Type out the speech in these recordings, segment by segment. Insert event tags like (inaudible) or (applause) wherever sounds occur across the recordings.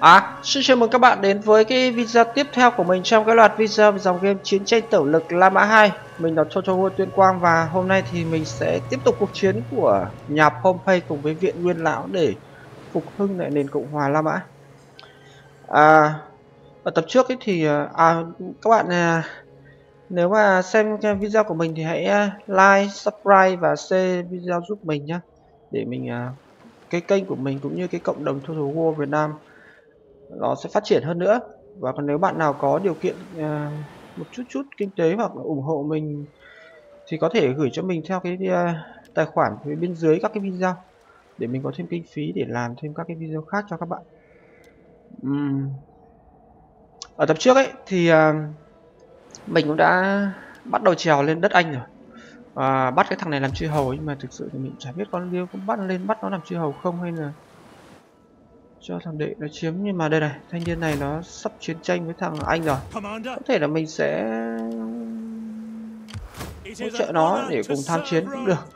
À, xin chào mừng các bạn đến với cái video tiếp theo của mình trong cái loạt video về dòng game Chiến tranh tẩu lực La Mã 2 Mình là Cho Cho World Tuyên Quang và hôm nay thì mình sẽ tiếp tục cuộc chiến của nhà Pompey cùng với viện Nguyên Lão để phục hưng lại nền Cộng hòa La Mã. À, ở tập trước ấy thì à, à các bạn à, nếu mà xem video của mình thì hãy à, like, subscribe và share video giúp mình nhé Để mình à, cái kênh của mình cũng như cái cộng đồng Total War Việt Nam nó sẽ phát triển hơn nữa. Và còn nếu bạn nào có điều kiện uh, một chút chút kinh tế hoặc là ủng hộ mình thì có thể gửi cho mình theo cái uh, tài khoản phía bên dưới các cái video để mình có thêm kinh phí để làm thêm các cái video khác cho các bạn. Uhm. ở tập trước ấy thì uh, mình cũng đã bắt đầu trèo lên đất anh rồi. Và bắt cái thằng này làm chư hầu nhưng mà thực sự thì mình chả biết con liêu có bắt lên bắt nó làm chư hầu không hay là cho thằng đệ nó chiếm. Nhưng mà đây này thanh niên này nó sắp chiến tranh với thằng anh rồi. Có thể là mình sẽ hỗ trợ nó để cùng tham chiến cũng được.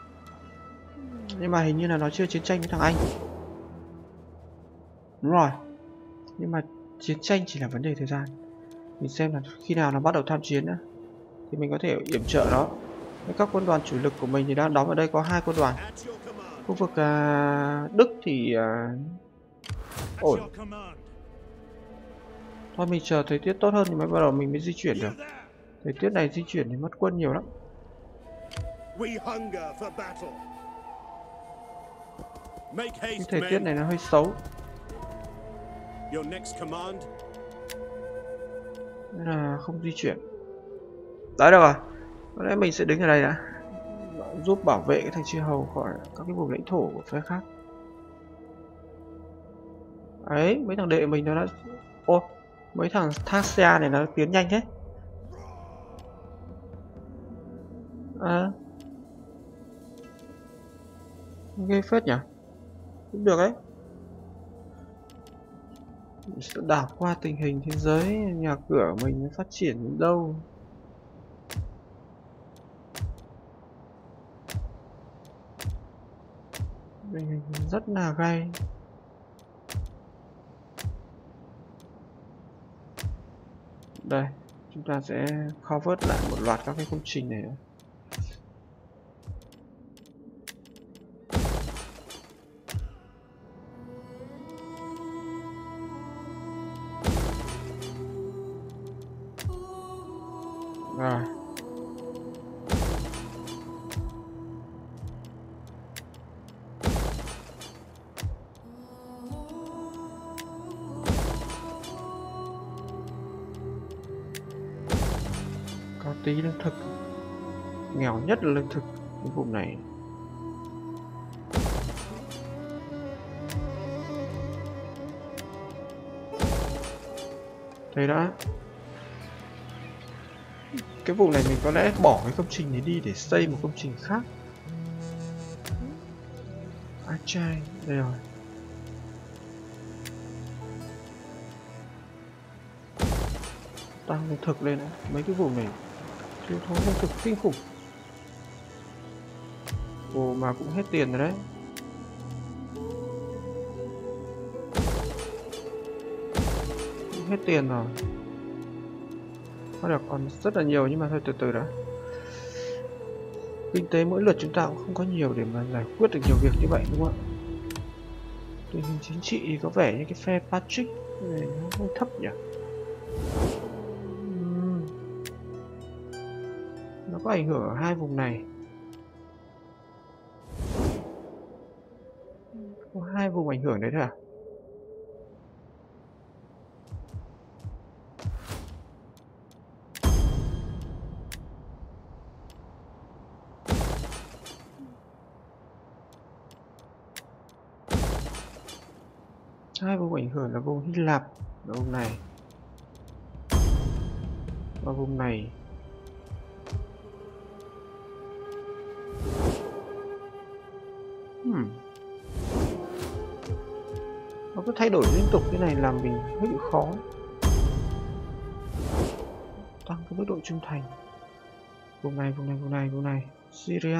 Nhưng mà hình như là nó chưa chiến tranh với thằng anh. Đúng rồi. Nhưng mà chiến tranh chỉ là vấn đề thời gian. Mình xem là khi nào nó bắt đầu tham chiến nữa thì mình có thể yểm trợ nó. Các quân đoàn chủ lực của mình thì đang đóng ở đây có hai quân đoàn. Khu vực uh, Đức thì uh, ổn. Thôi mình chờ thời tiết tốt hơn thì mới bắt đầu mình mới di chuyển được. Thời tiết này di chuyển thì mất quân nhiều lắm. Cái thời tiết này nó hơi xấu. Nên là không di chuyển. Đấy được rồi. Có lẽ mình sẽ đứng ở đây đã. Giúp bảo vệ cái thành chư hầu khỏi các cái vùng lãnh thổ của phe khác ấy, mấy thằng đệ mình nó đã ô, mấy thằng Taxia này nó tiến nhanh thế. À. Ghê phết nhỉ? Cũng được đấy. Mình sẽ đảo qua tình hình thế giới, nhà cửa mình phát triển đến đâu? Mình rất là gay. Đây, chúng ta sẽ cover lại một loạt các cái công trình này nữa. Rồi. Tí lương thực nghèo nhất là lương thực cái vùng này. Đây đã. Cái vùng này mình có lẽ bỏ cái công trình này đi để xây một công trình khác. Ai trai đây rồi. Tăng lương thực lên mấy cái vùng này thiếu thốn lương thực kinh khủng. Ồ, mà cũng hết tiền rồi đấy. Cũng hết tiền rồi. Có được còn rất là nhiều nhưng mà thôi, từ từ đã. Kinh tế mỗi lượt chúng ta cũng không có nhiều để mà giải quyết được nhiều việc như vậy, đúng không ạ? Tình hình chính trị thì có vẻ như cái phe Patrick này nó hơi thấp nhỉ? Ảnh hưởng ở hai vùng này. Có hai vùng ảnh hưởng đấy thôi à? Hai vùng ảnh hưởng là vùng Hy Lạp và vùng này. Và vùng này thay đổi liên tục thế này làm mình hơi bị khó. Tăng cái mức độ trung thành. Vùng này, vùng này, vùng này, vùng này. Syria.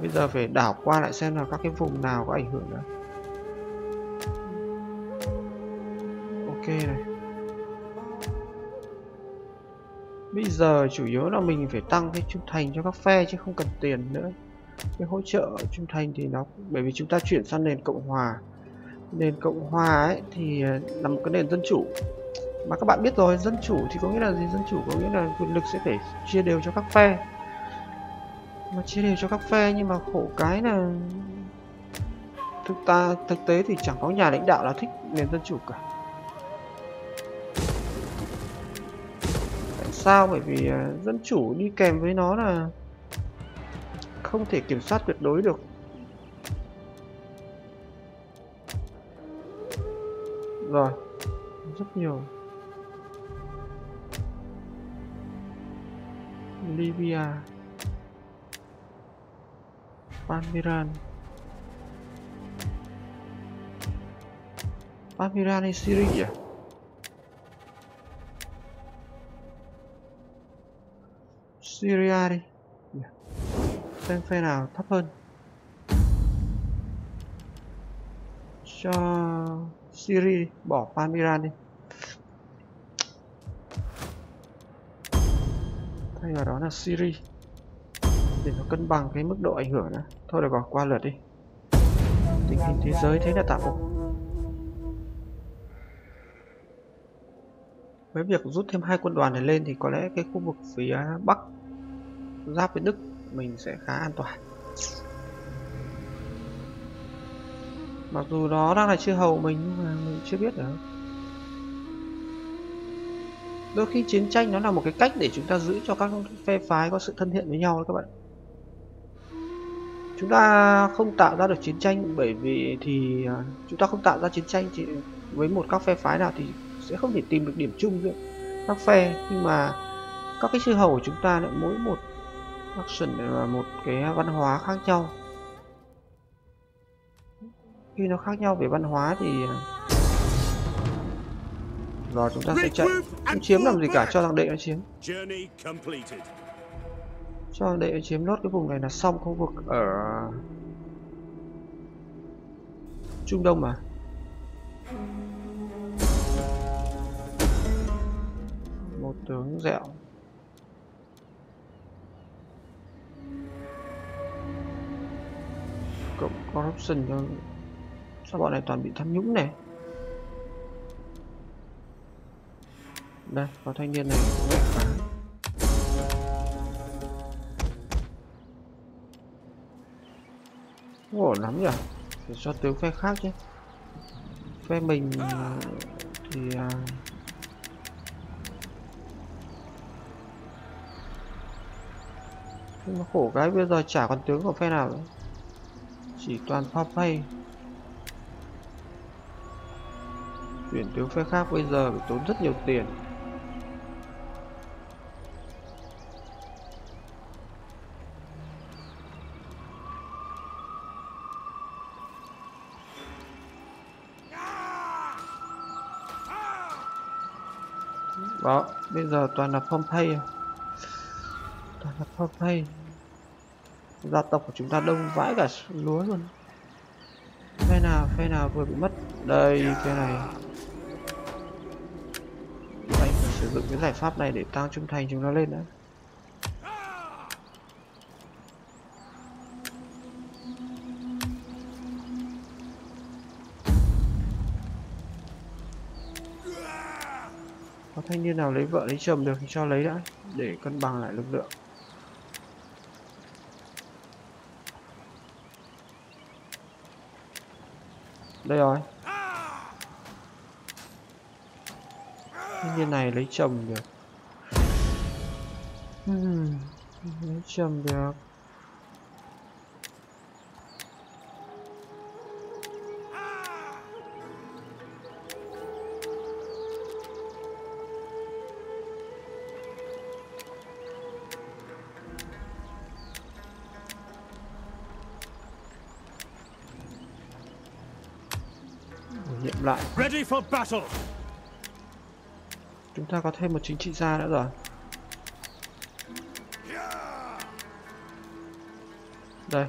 Bây giờ phải đảo qua lại xem là các cái vùng nào có ảnh hưởng nữa. Ok này. Bây giờ chủ yếu là mình phải tăng cái trung thành cho các phe chứ không cần tiền nữa cái hỗ trợ trung thành thì nó, bởi vì chúng ta chuyển sang nền cộng hòa. Nền cộng hòa ấy thì ờ, là một cái nền dân chủ. Mà các bạn biết rồi, dân chủ thì có nghĩa là gì? Dân chủ có nghĩa là quyền lực sẽ phải chia đều cho các phe. Mà chia đều cho các phe nhưng mà khổ cái là thực ta, thực tế thì chẳng có nhà lãnh đạo nào thích nền dân chủ cả. Tại sao? Bởi vì ờ, dân chủ đi kèm với nó là không thể kiểm soát tuyệt đối được. Rồi rất nhiều. Libya Pamiran, Pamiran hay Syria à? Syria đi xem phe nào thấp hơn? Cho Siri bỏ Palmyran đi. Thay vào đó là Siri. Để nó cân bằng cái mức độ ảnh hưởng nữa thôi được rồi, qua lượt đi. Tình hình thế giới thế là tạm ổn. Với việc rút thêm hai quân đoàn này lên thì có lẽ cái khu vực phía bắc, giáp với đức mình sẽ khá an toàn. Mặc dù nó đang là chư hầu mình, nhưng mà mình chưa biết được. Đôi khi chiến tranh nó là một cái cách để chúng ta giữ cho các phe phái có sự thân thiện với nhau các bạn. Chúng ta không tạo ra được chiến tranh bởi vì thì à, chúng ta không tạo ra chiến tranh chỉ với một các phe phái nào thì sẽ không thể tìm được điểm chung giữa các phe. Nhưng mà các cái chư hầu của chúng ta lại mỗi một action là một cái văn hóa khác nhau. Khi nó khác nhau về văn hóa thì à, rồi chúng ta sẽ chạy. Không chiếm làm gì cả? Cho thằng đệ nó chiếm. Cho thằng đệ nó chiếm nốt cái vùng này là xong khu vực ở Trung Đông mà. Một tướng dẹo corruption cho sao bọn này toàn bị tham nhũng này? Đây có thanh niên này. Cũng ổn lắm nhỉ? Để cho tướng phe khác chứ. Phe mình ờ, thì à, nhưng mà khổ cái bây giờ chả còn tướng của phe nào nữa chỉ toàn pháp hay chuyển tướng phe khác bây giờ phải tốn rất nhiều tiền. Đó, bây giờ toàn là Pompey à. toàn là Pompey gia tộc của chúng ta đông vãi cả lúa luôn. Phe nào phe nào vừa bị mất? Đây cái này. Anh phải sử dụng cái giải pháp này để tăng trung thành chúng nó lên nữa có thanh niên nào lấy vợ lấy chồng được thì cho lấy đã, để cân bằng lại lực lượng. Đây rồi. Cái niên này lấy chồng được. Hmm, lấy chồng được. Lại. Ready for battle. chúng ta có thêm một chính trị gia nữa rồi. Đây.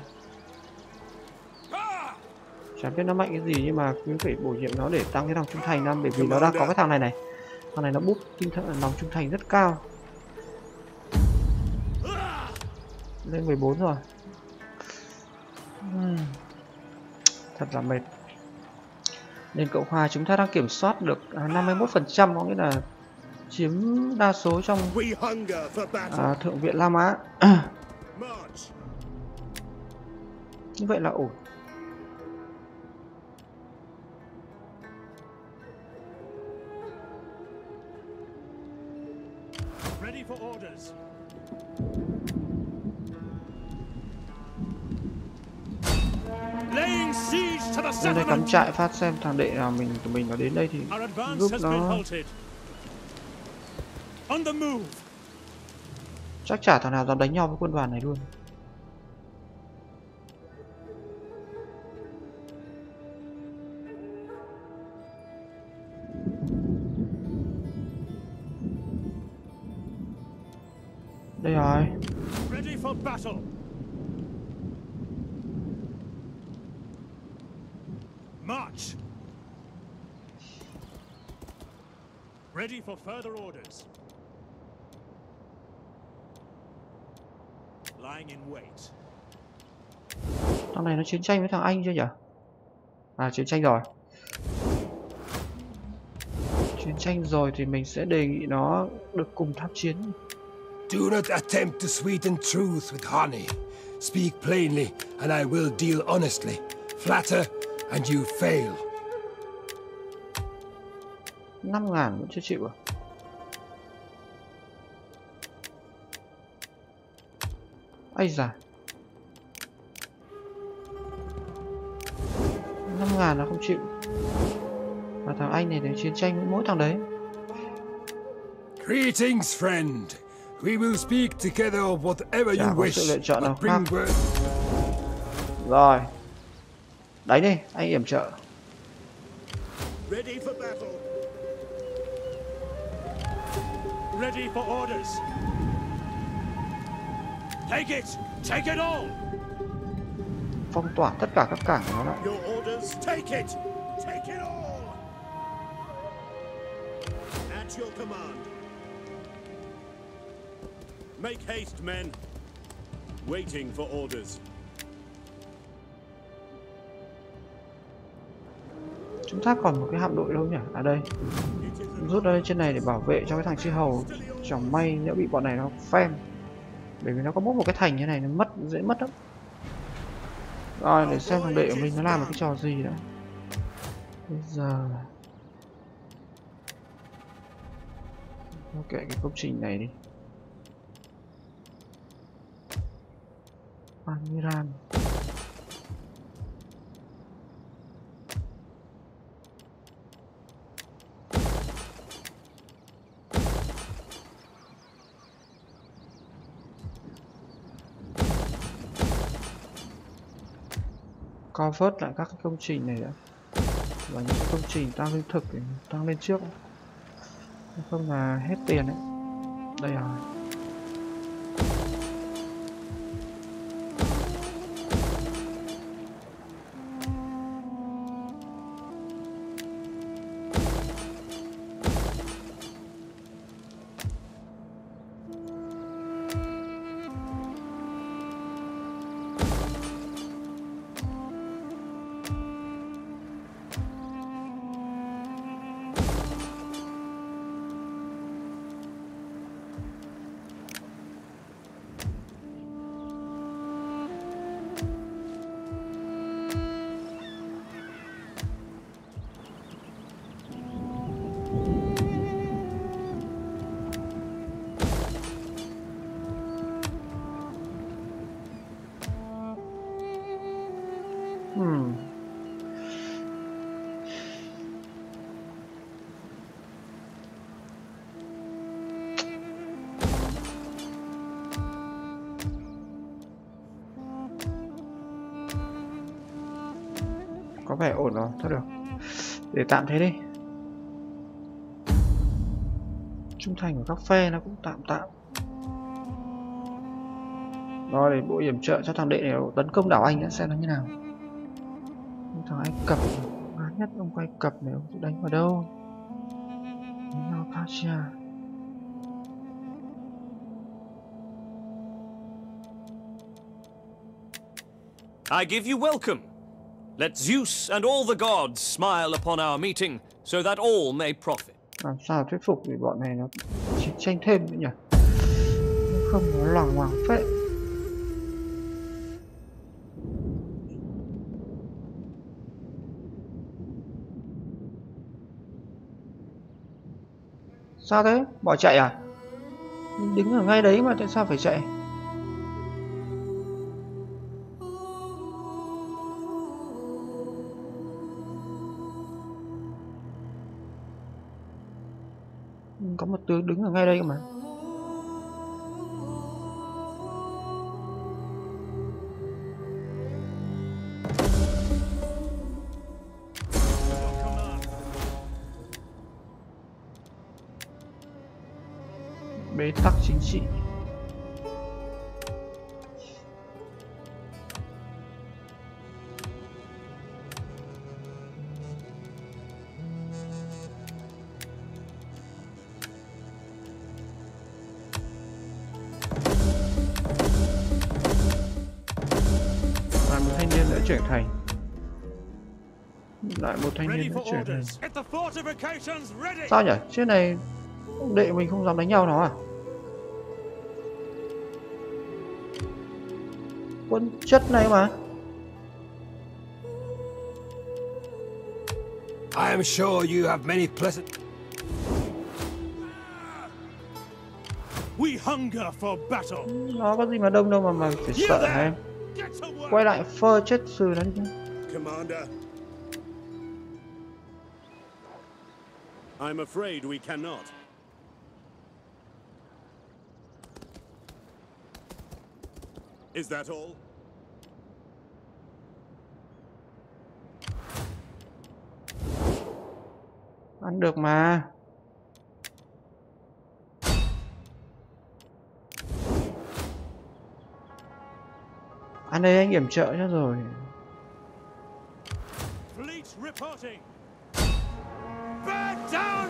Chả biết nó mạnh cái gì nhưng mà cứ phải bổ nhiệm nó để tăng cái lòng trung thành năm bởi vì nó đang có cái thằng này này. Thằng này nó bút tinh thần lòng trung thành rất cao. Lên 14 rồi. Thật là mệt nền cộng hòa chúng ta đang kiểm soát được 51% có nghĩa là chiếm đa số trong à, thượng viện La Mã như vậy là ổn lên đây cắm trại phát xem thằng đệ nào mình tụi mình nó đến đây thì giúp nó. chắc chả thằng nào dám đánh nhau với quân đoàn này luôn. Đây rồi March! Ready for further orders. Lying in wait. Thằng này nó chiến tranh với thằng Anh chưa nhỉ? À chiến tranh rồi. Chiến tranh rồi thì mình sẽ đề nghị nó được cùng tham chiến. Do not attempt to sweeten truth with honey. Speak plainly and I will deal honestly. Flatter and you fail. 5 ngàn vẫn chưa chịu à? Ây da. 5 ngàn nó không chịu. Và thằng anh này để chiến tranh với mỗi thằng đấy. Greetings friend. We will speak together of whatever Chả you wish sự lựa chọn nào khác. bring word. Rồi. Đánh đi, anh yểm trợ. Ready for battle Ready for orders. Take it! Take it all! Phong tỏa tất cả các cảng của nó lại Your orders, take it! Take it all! At your command. Make haste, men. Waiting for orders. Chúng ta còn một cái hạm đội đâu nhỉ? À đây. Rút ra trên này để bảo vệ cho cái thằng chi hầu. Chẳng may nếu bị bọn này nó phem Bởi vì nó có mỗi một cái thành như này nó mất, dễ mất lắm. Rồi, để xem thằng đệ của mình nó làm một cái trò gì đã. Bây giờ. Ok cái công trình này đi. Amiran convert lại các công trình này đã. Và những công trình tăng lương thực để tăng lên trước. Không là hết tiền đấy. Đây rồi. Để tạm thế đi. Trung thành của các phe nó cũng tạm tạm. Rồi để bộ yểm trợ cho thằng đệ này tấn công đảo Anh đã xem nó như nào. thằng Ai Cập, ngán nhất ông quay Cập này ông đánh vào đâu đánh vào I give you welcome. Let Zeus and all the gods smile upon our meeting, so that all may profit. làm sao thuyết phục vì bọn này nó chiến tranh thêm nữa nhỉ? Không nó lòng hoàng phết. Sao thế? Bỏ chạy à? Đứng ở ngay đấy mà tại sao phải chạy? Tôi đứng ở ngay đây cơ mà. Bế tắc chính trị. Thanh Ready niên đã fortifications ready. sao nhỉ trên này đệ mình không dám đánh nhau nó à quân chất này mà I am sure you have many pleasant. We hunger for battle. nó có gì mà đông đâu mà mà phải sợ hả em quay lại phơ chết sừ nó đi chứ. Commander. I'm afraid we cannot. Is that all? ăn được mà ăn đây anh yểm trợ cho rồi Fleet reporting. Them.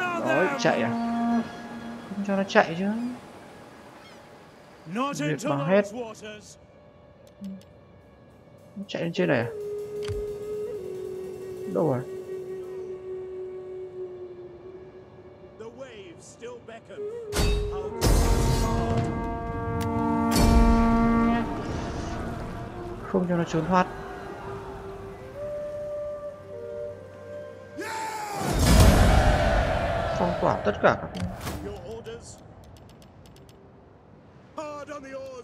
chạy à Không cho nó chạy chứ Diệt bằng hết. Nó chạy lên trên này à Đâu rồi. I'll Không cho nó trốn thoát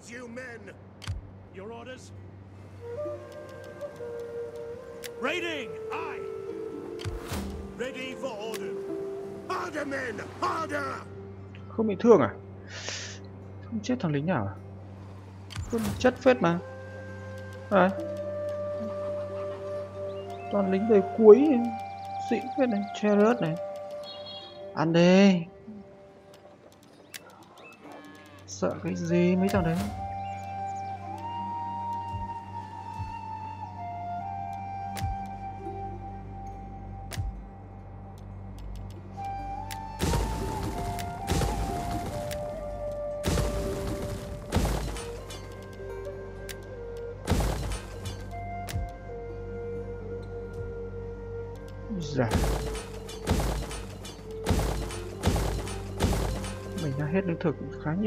you men! Your orders? Raiding! Aye! Ready for order. Harder, men! Harder! Không bị thương à Không chết thằng lính nào à Quân chất phết mà à. Toàn lính đời cuối Xịn phết này Chariot này Ăn đi. Sợ cái gì mấy thằng đấy?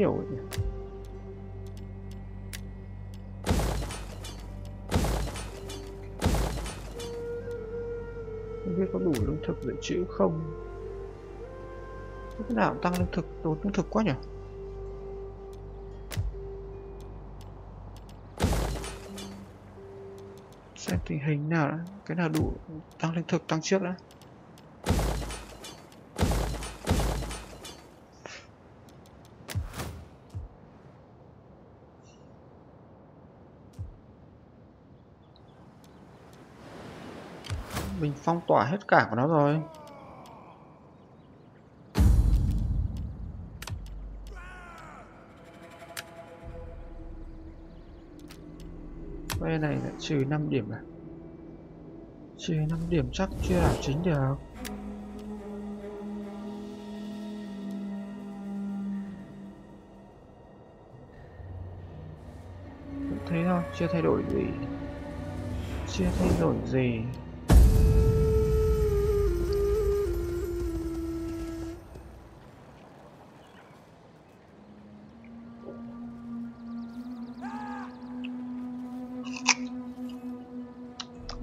Nhiều ấy nhỉ? Không biết có đủ lương thực dự trữ không? Thế nào tăng lương thực, tốn lương thực quá nhỉ? Xem tình hình nào đã Cái nào đủ tăng lương thực tăng trước đã. Phong tỏa hết cả của nó rồi. Quay này lại trừ 5 điểm à? Trừ 5 điểm chắc chưa đảo chính được. Thế thôi, chưa thay đổi gì. Chưa thay đổi gì.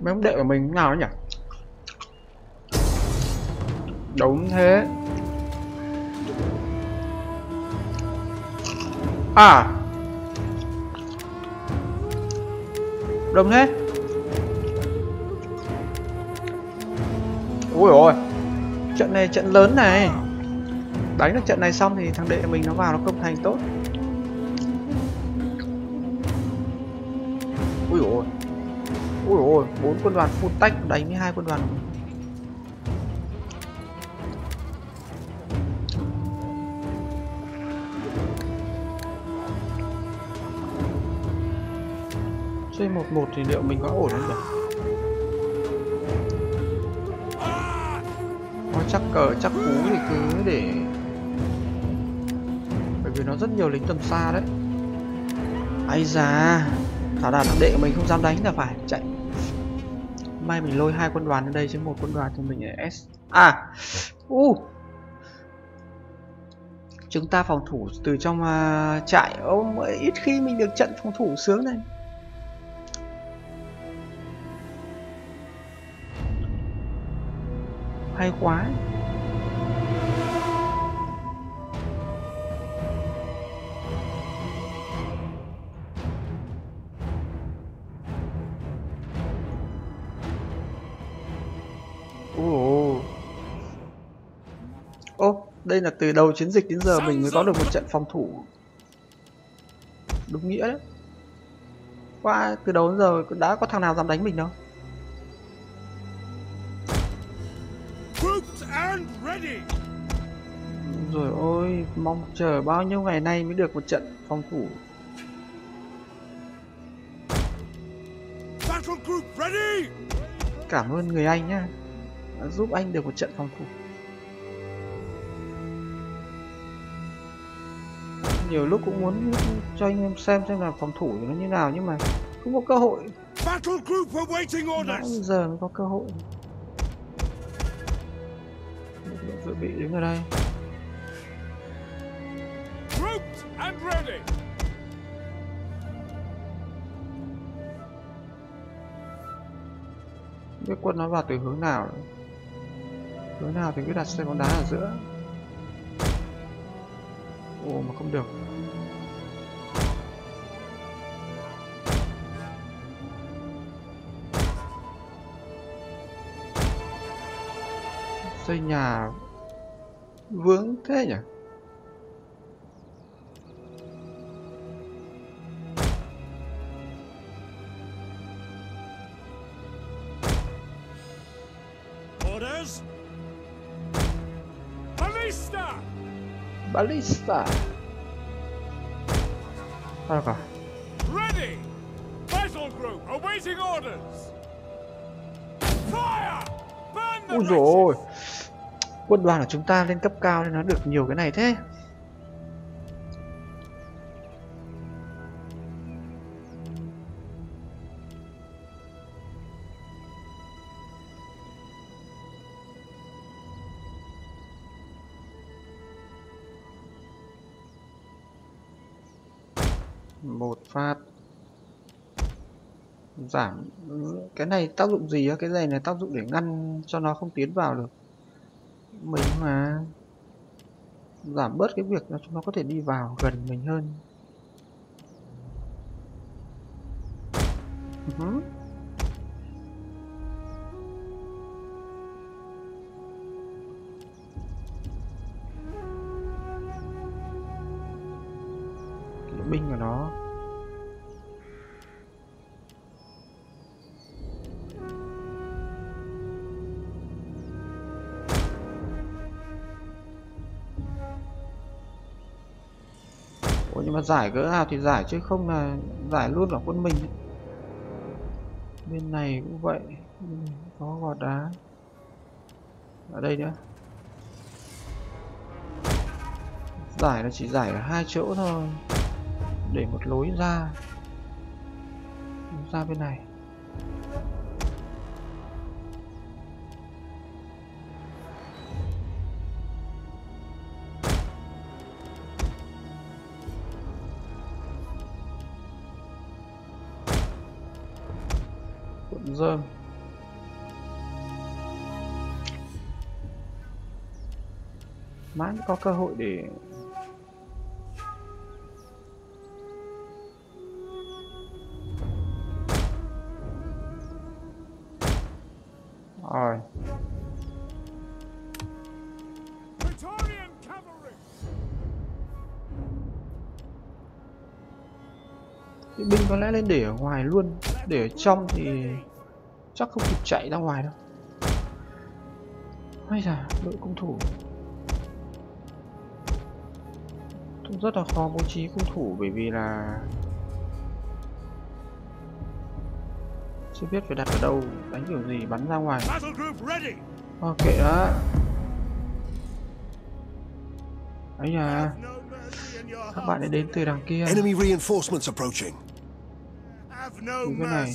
Mấy ông đệ của mình nào nhỉ? Đúng thế. À. Đúng thế. Ui ôi, trận này trận lớn này. Đánh được trận này xong thì thằng đệ mình nó vào nó công thành tốt. Bốn quân đoàn full tách đánh với hai quân đoàn. Chơi một một thì liệu mình có ổn không nhỉ? Thôi chắc cờ, chắc cú thì cứ để bởi vì nó rất nhiều lính tầm xa đấy. Ai già thảo đạt đệ của mình không dám đánh là phải, chạy may mình lôi hai quân đoàn lên đây chứ một quân đoàn thì mình ở s à u uh. chúng ta phòng thủ từ trong uh, trại ô ít khi mình được trận phòng thủ sướng này hay quá ấy. Đây là từ đầu chiến dịch đến giờ mình mới có được một trận phòng thủ. Đúng nghĩa đấy. Qua từ đầu đến giờ đã có thằng nào dám đánh mình đâu. Rồi ôi, mong chờ bao nhiêu ngày nay mới được một trận phòng thủ. Cảm ơn người anh nhá giúp anh được một trận phòng thủ nhiều lúc cũng muốn cho anh em xem xem là phòng thủ nó như nào nhưng mà không có cơ hội. Nãy giờ mới có cơ hội. Dự bị đứng ở đây. Biết quân nó vào từ hướng nào. Nữa hướng nào thì cứ đặt xe bóng đá ở giữa ồ mà không được. Xây nhà vướng thế nhỉ? Ballista. Đâu cả? Ready. Battle group awaiting orders. Fire. Ui rồi. Quân đoàn của chúng ta lên cấp cao nên nó được nhiều cái này thế. Phát giảm, cái này tác dụng gì á? Cái này là tác dụng để ngăn cho nó không tiến vào được. Mình mà giảm bớt cái việc là chúng nó có thể đi vào gần mình hơn. Uh -huh. binh của nó. Nhưng mà giải cỡ nào thì giải, chứ không là giải luôn cả quân mình. Bên này cũng vậy có gò đá. Ở đây nữa. Giải là chỉ giải ở hai chỗ thôi. Để một lối ra. Ra bên này. Cuộn mãi mới có cơ hội để rồi. Thì binh có lẽ lên để ở ngoài luôn. Để ở trong thì chắc không kịp chạy ra ngoài đâu. Hay là đội cung thủ. Cũng rất là khó bố trí cung thủ bởi vì là Chưa biết phải đặt ở đâu, đánh kiểu gì, bắn ra ngoài. Battle group ready! Kệ đó Ấy à, các bạn ấy hearts đến từ đằng kia. Enemy reinforcements approaching. Have no Như thế này.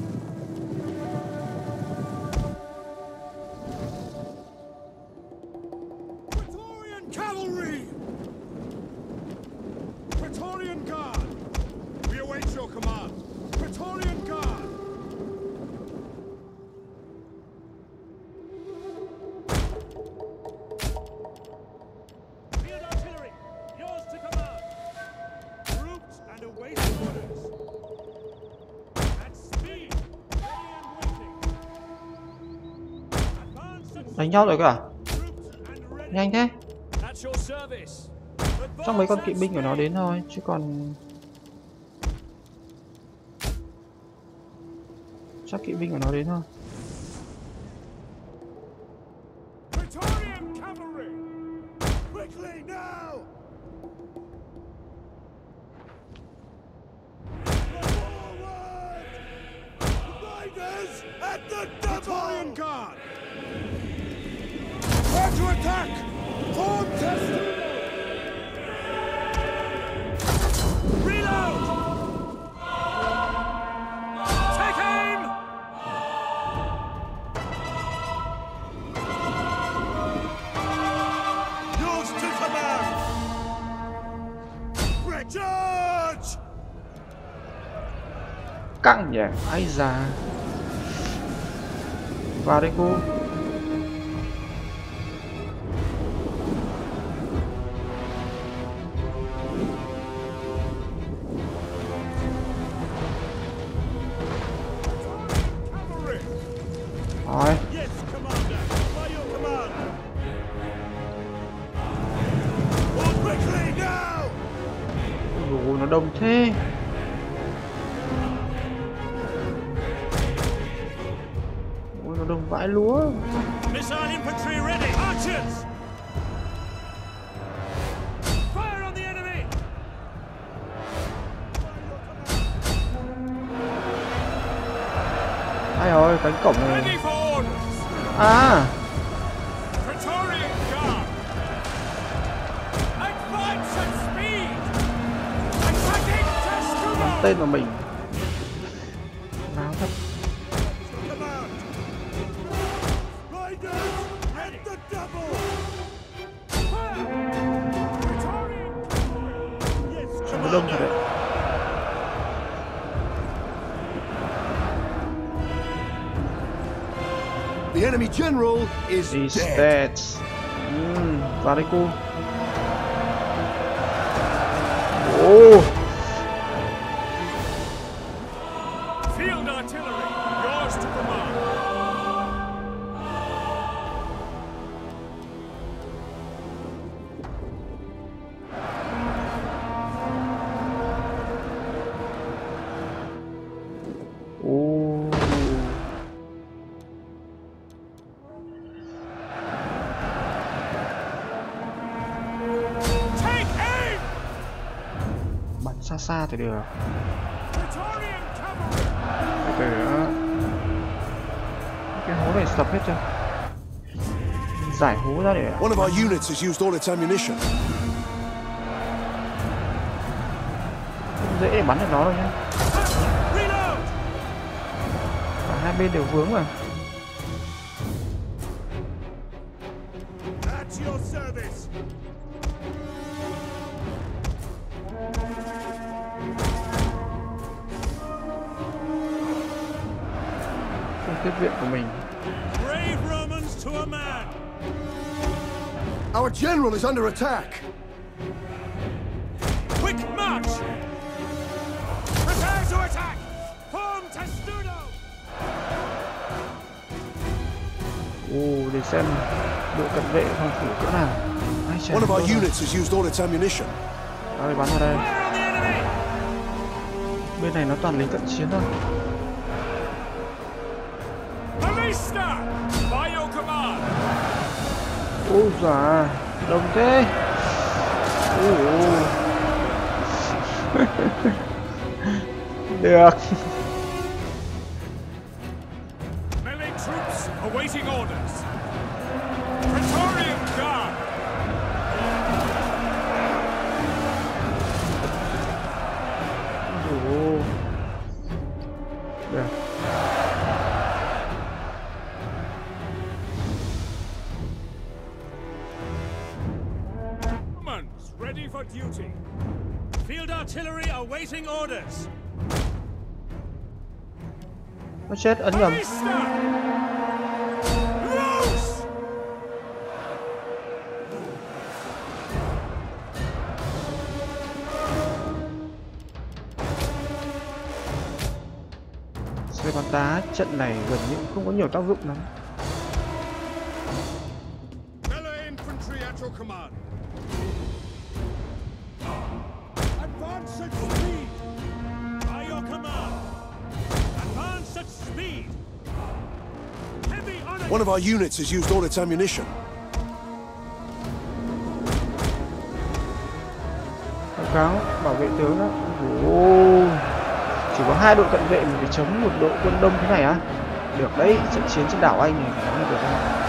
Đánh nhau rồi cơ à? Nhanh thế. Chắc mấy con kỵ binh của nó đến thôi Chứ còn Chắc kỵ binh của nó đến thôi Căng nhỉ general is Is dead. dead Ừm, Vào đây cô thì được từ cái hố này sập hết chưa giải hố ra để One of our units has used all its ammunition. dễ để bắn được nó đâu nhá cả hai bên đều vướng mà viện của mình Brave Romans to a man! Our general is under attack. Quick march! Prepare to attack! Form testudo! ồ để xem đội cận vệ phòng thủ cỡ nào One of our units has used all its ammunition. Để bắn vào đây bên này nó toàn lính cận chiến thôi ôi già đông thế ồ chết ấn nhầm xe bắn đá trận này gần như không có nhiều tác dụng lắm. One of our units has used all its ammunition. báo cáo bảo vệ tướng đó ồ, chỉ có hai đội cận vệ mà phải chống một đội quân đông thế này á à? được đấy, trận chiến trên đảo anh này phải nói được đấy.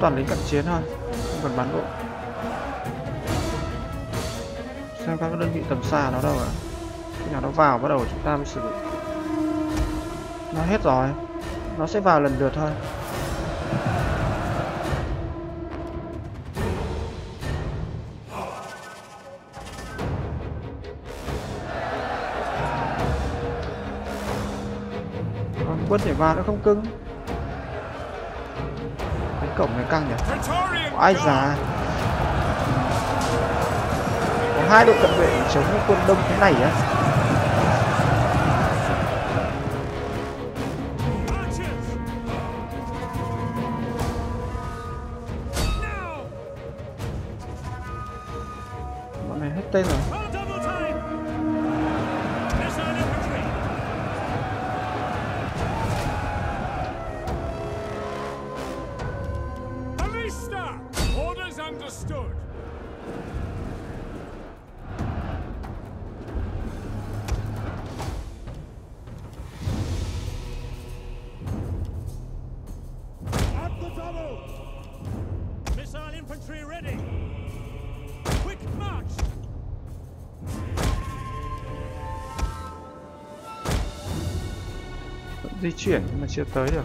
Toàn lính cận chiến thôi, không cần bắn đội xem các đơn vị tầm xa nó đâu à khi nào nó vào, bắt đầu chúng ta mới sử dụng. Nó hết rồi. Nó sẽ vào lần lượt thôi. Quân nhảy vào nó không cứng cổng này căng nhỉ? Ai già? Có hai đội cận vệ chống quân đông thế này á chuyển nhưng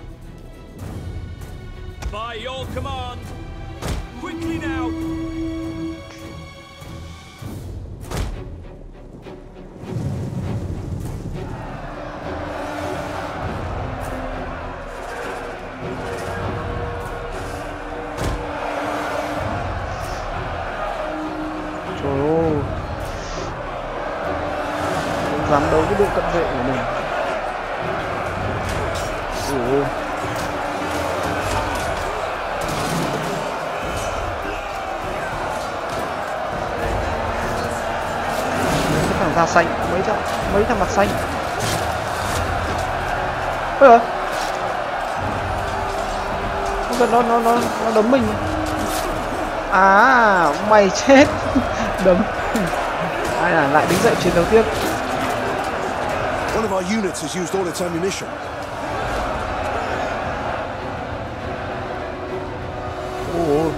nó đấm mình à mày chết (laughs) đấm ai là lại đứng dậy chiến đấu tiếp One of our units has used all its ammunition. Ồ.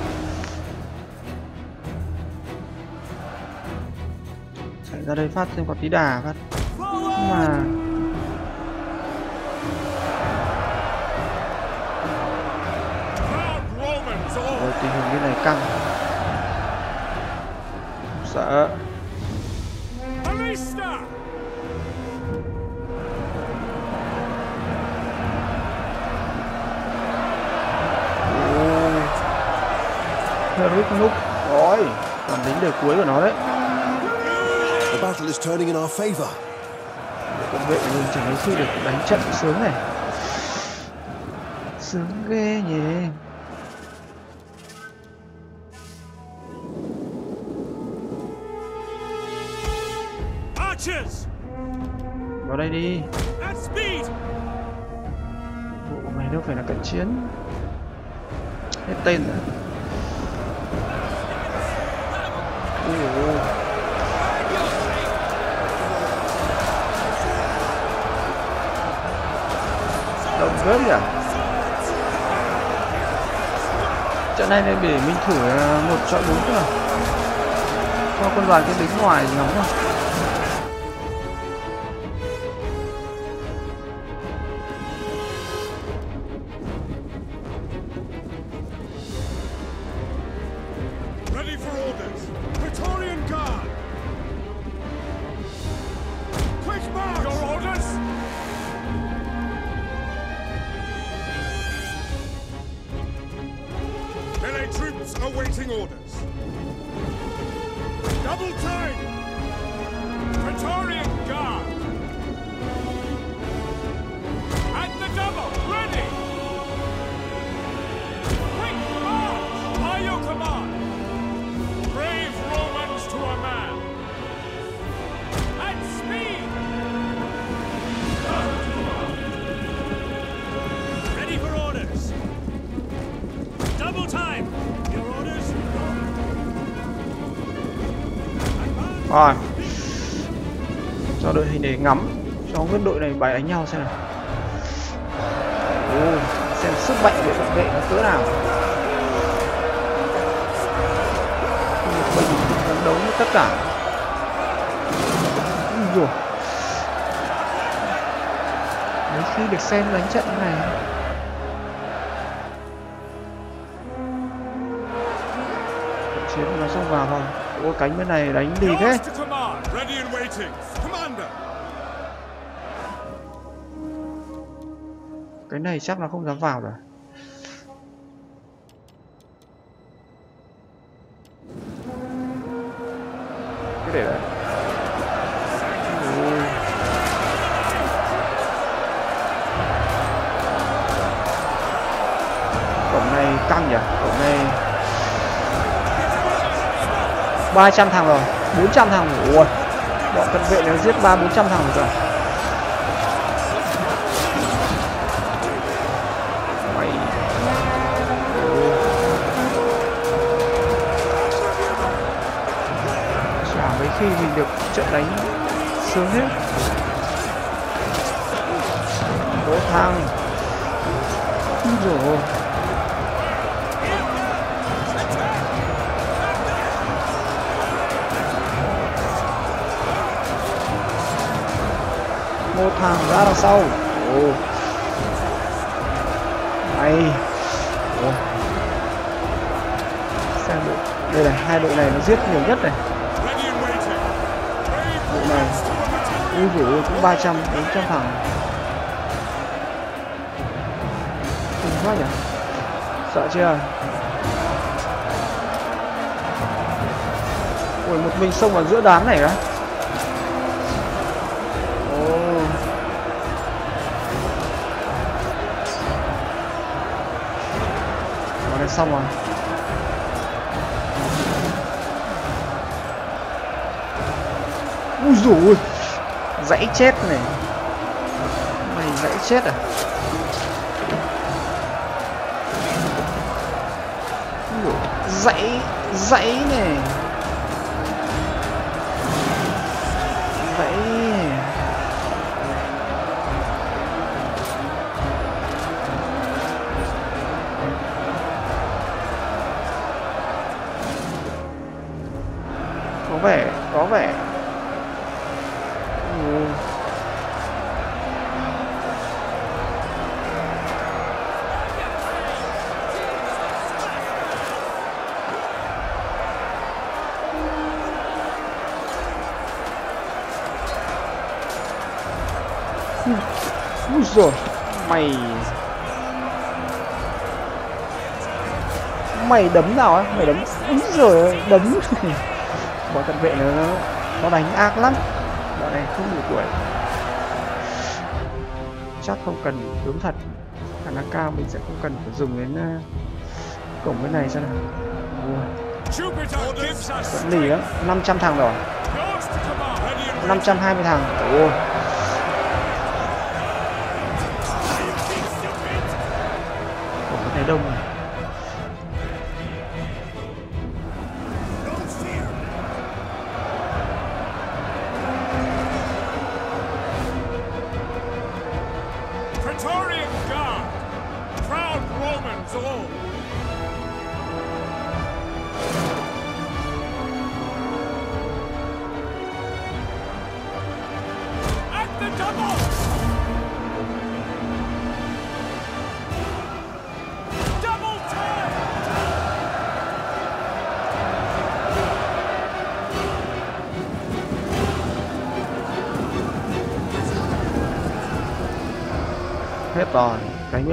Chạy ra đây phát thêm có tí đà phát mà căng. Sợ! Herrick núp rồi còn đến đời cuối của nó đấy. The battle is turning in our favor. quân vệ mình chẳng mấy khi được đánh trận sướng này. Sướng ghê nhỉ đây đi. Vụ của mày đâu phải là cận chiến. Hết tên rồi. Ui. Động gớm nhỉ? Trận này nên để mình thử ờ, một chọi bốn cơ Cho quân đoàn cái lính ngoài ngắm rồi bài đánh nhau xem nào. Ồ, Xem sức mạnh của cận vệ nó cỡ nào. Mình phấn đấu với tất cả. Ui Mấy khi được xem đánh trận này. Chiến nó xông vào rồi. Ô cánh bên này đánh đi thế cái này chắc là không dám vào rồi. Cái để đấy. Cổng này căng nhỉ? Cổng này 300 thằng rồi 400 thằng. Ui bọn cận vệ nó giết ba 400 thằng rồi khi mình được trận đánh sướng hết. Đỗ thang rồi một thằng ra đằng sau. Ồ. Hay. Ồ. Sang đội đây là hai đội này nó giết nhiều nhất này. A man! cũng 300 400 thằng. Kinh quá nhỉ? Sợ chưa? Ui, một mình xông vào giữa đám này á? Ồ. Vào xong rồi. Ui dồi ôi dãy chết này. Mày dãy chết à? Dãy dãy này. Mày Mày đấm nào á? Mày đấm Úi rồi Đấm. Bọn cận vệ nó Nó đánh ác lắm. Bọn này không đủ tuổi. Chắc không cần đúng thật. Khả năng cao mình sẽ không cần phải dùng đến uh, Cổng cái này xem nào. Vẫn lì lắm. 500 thằng rồi. 520 thằng. Ôi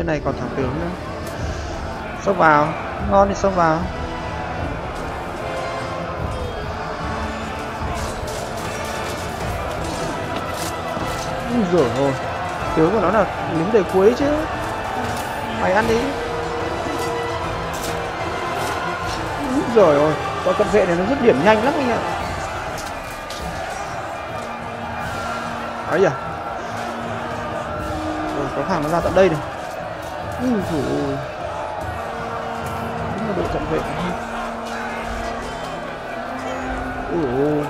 bên này còn thằng tướng nữa. Xông vào Ngon thì xông vào. Rửa rồi Tướng của nó là lính đời cuối chứ. Mày ăn đi. Rồi rồi, Con cận vệ này nó dứt điểm nhanh lắm anh ạ. Ấy à rồi có thằng nó ra tận đây này. Ui dồi ôi. Đúng là đội cận vệ Ui ôi.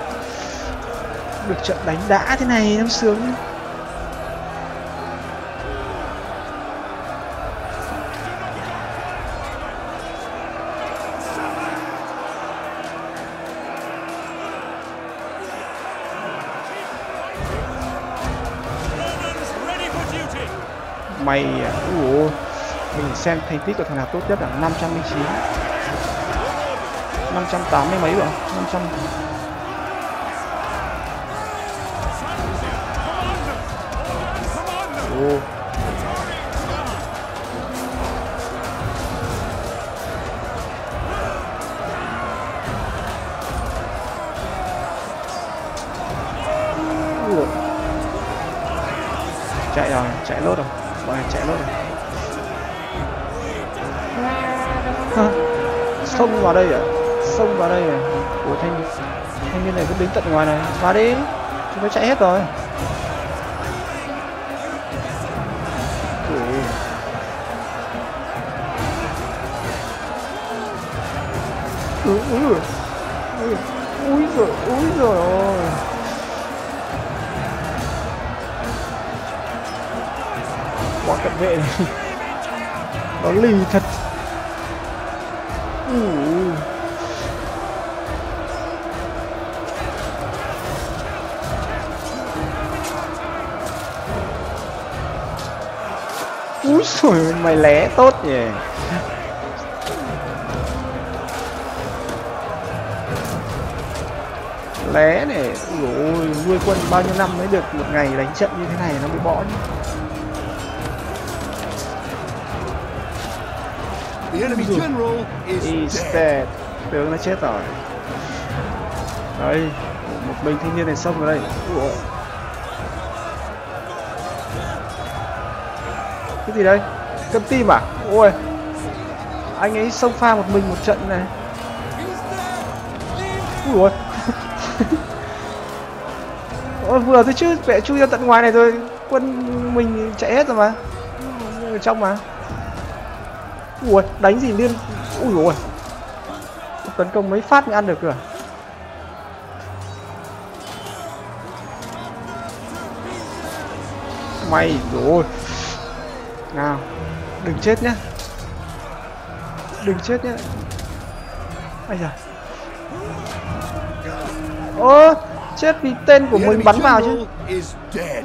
Được trận đánh đã thế này nó sướng. Mày. ready à for duty! Mày à, ui ôi Mình xem thành tích của thằng nào tốt nhất là 509 580 mấy rồi 500 Ồ. Ủa. chạy rồi, chạy lốt rồi. Xông vào đây à? Xông vào đây à? Của thanh thanh niên này vẫn đứng tận ngoài này. Phá đi. Chúng nó chạy hết rồi. Ừ, ừ. Ừ. Úi giời, úi giời ơi. Bọn cận vệ. Này (laughs) Nó lì thật. Ui. Úi xồi mày lé tốt nhỉ Lé này Ui ôi, nuôi quân bao nhiêu năm mới được một ngày đánh trận như thế này, nó mới bỏ nhỉ is Is dead. dead Tướng nó chết rồi. Đây Một mình thanh niên này xông vào đây. Ủa. Cái gì đây? Cân tim à? Ôi. Anh ấy xông pha một mình một trận này. Ui ôi. (laughs) Ôi, vừa thôi chứ mẹ chui ra tận ngoài này rồi quân mình chạy hết rồi mà. Ở trong mà ui, đánh gì liên ui ui tấn công mấy phát mới ăn được rồi mày rồi nào, đừng chết nhá. Đừng chết nhá. Bây da. Ơ, chết vì tên của mình bắn vào chứ.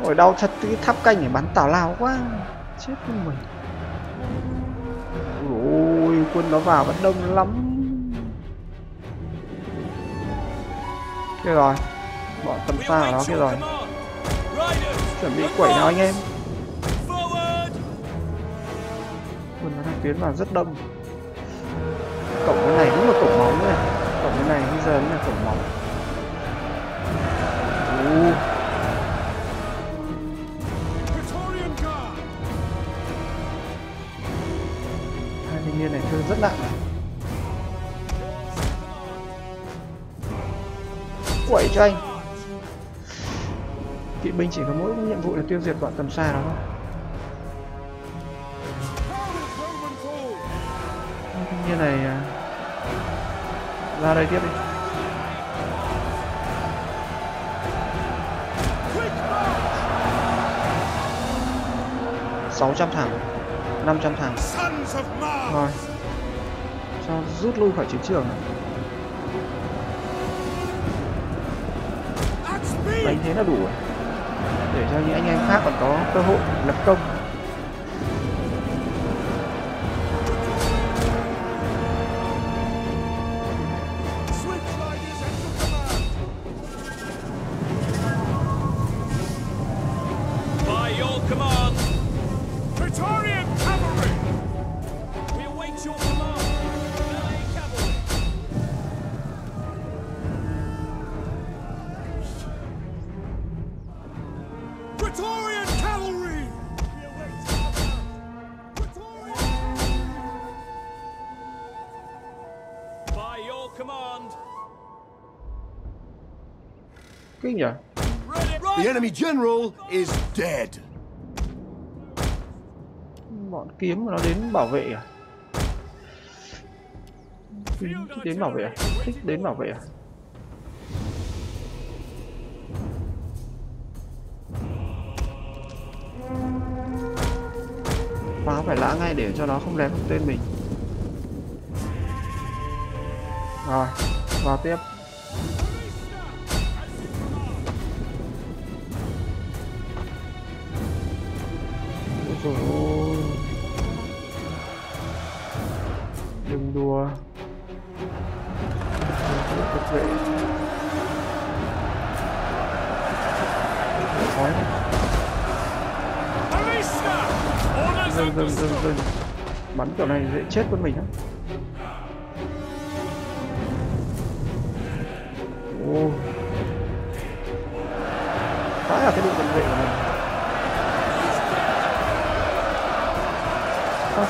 Ôi, đau thật, cái tháp canh để bắn tào lao quá. Chết với mình quân nó vào vẫn đông lắm. Kia rồi bọn tầm xa đó kia rồi. Chuẩn bị quẩy nào anh em. Quân nó đang tiến vào rất đông. Cổng cái này. Cho anh kỵ binh chỉ có mỗi nhiệm vụ là tiêu diệt bọn tầm xa đó thôi niên này à, ra đây tiếp đi march! 600 thằng 500 thằng Sons of Mars! rồi cho rút lui khỏi chiến trường này. At speed! Đánh thế là đủ để cho những anh em khác còn có cơ hội lập công. Kinh nhỉ. The enemy general is dead. bọn kiếm mà nó đến bảo vệ à? Kiếm đến bảo vệ à? thích đến bảo vệ à? Phá phải lã ngay để cho nó không lén được tên mình. Rồi vào tiếp Dồi ôi. Đừng đùa. Có vệ Khói Dừng dừng dừng dừng. Bắn kiểu này dễ chết con mình lắm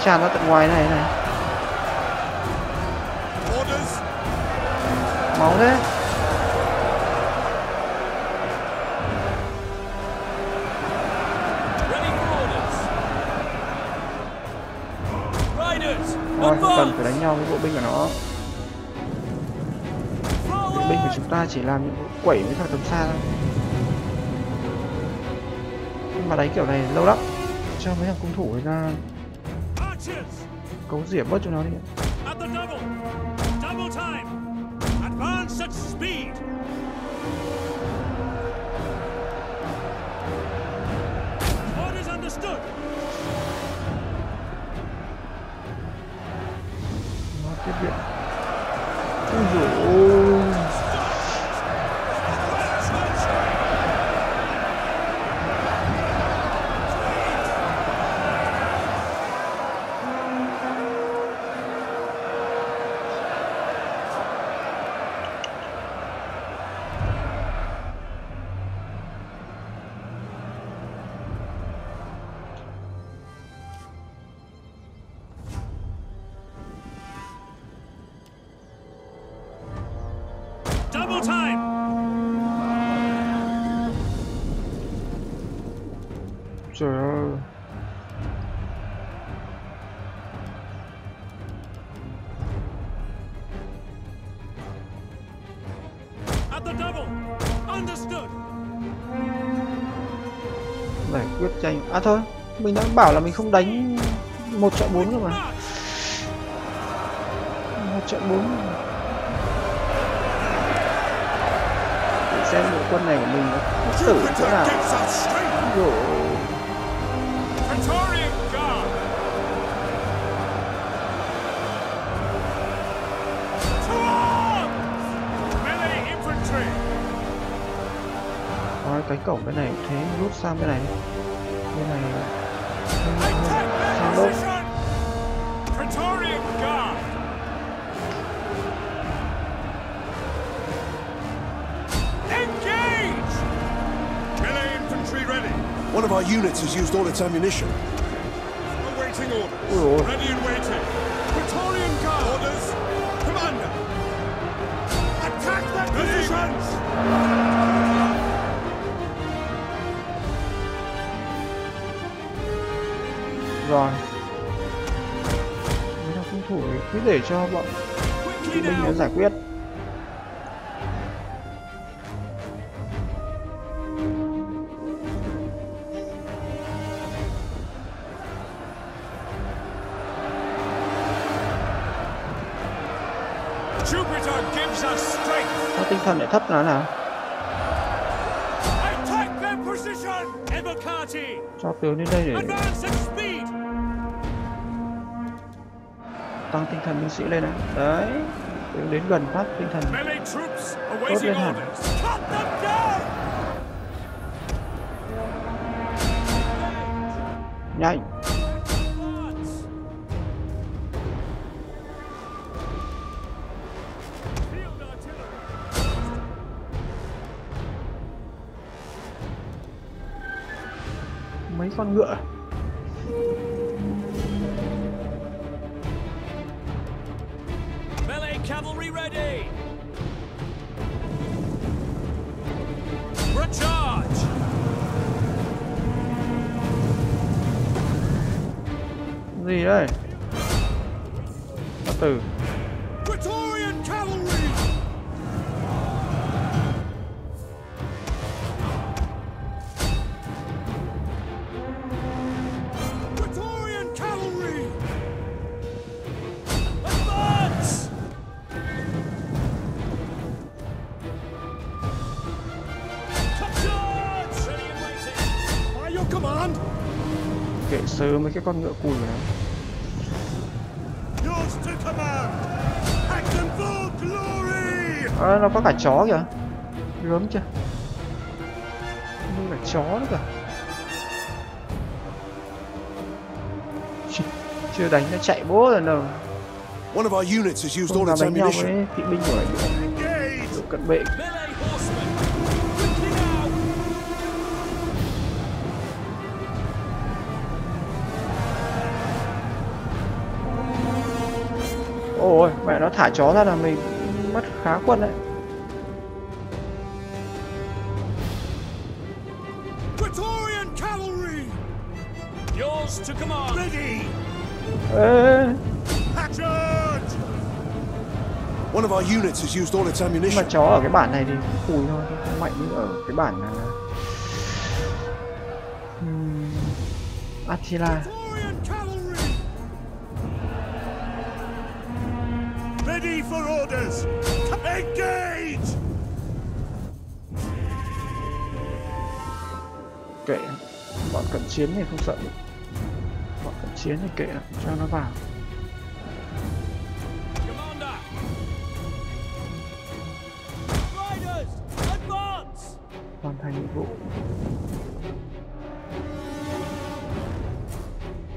tràn ra tận ngoài này này! Máu. Riders, Thôi không cần phải đánh nhau với bộ binh của nó Bộ binh của chúng ta chỉ làm những quẩy với thằng tầm xa thôi Nhưng mà đánh kiểu này lâu lắm Cho mấy thằng cung thủ Archers! Cấu rỉa bớt cho nó đi giải quyết tranh. À thôi, mình đã bảo là mình không đánh một trận bốn cơ mà. Một trận bốn. Để xem đội quân này của mình nó tử chỗ nào. Rồi Thôi cánh cổng cái này thế rút sang bên này đi. bên này sang đốt position. Praetorian Guard. Engage! Melee infantry ready. One of our units has used all its ammunition. Awaiting orders. Ôi dồi. Ready and waiting. Cứ để cho bọn mình nó giải quyết. Sao tinh thần lại thấp nó nào? Cho tướng đến đây thần binh sĩ lên này đấy tướng đến gần phát tinh thần. Troops lên hẳn. nhanh kệ sớ mấy cái con ngựa cùi này. Yours to command. Act them for glory. à, nó có cả chó kìa. Gớm chưa? Nuôi cả chó nữa cả Chưa- chưa đánh nó chạy bố rồi đâu. One of our units has used all its ammunition. kỵ binh của cận vệ ôi mẹ nó thả chó ra là mình mất khá quân đấy Praetorian cavalry. Yours to command. Ready. Ê. One of our units has used all its nhưng mà ammunition. chó ở cái bản này thì cùi thôi không mạnh như ở cái bản là um, Attila for orders. Engage. kệ bọn cận chiến thì không sợ được bọn cận chiến thì kệ cho nó vào Commander. Riders, advance. hoàn thành nhiệm vụ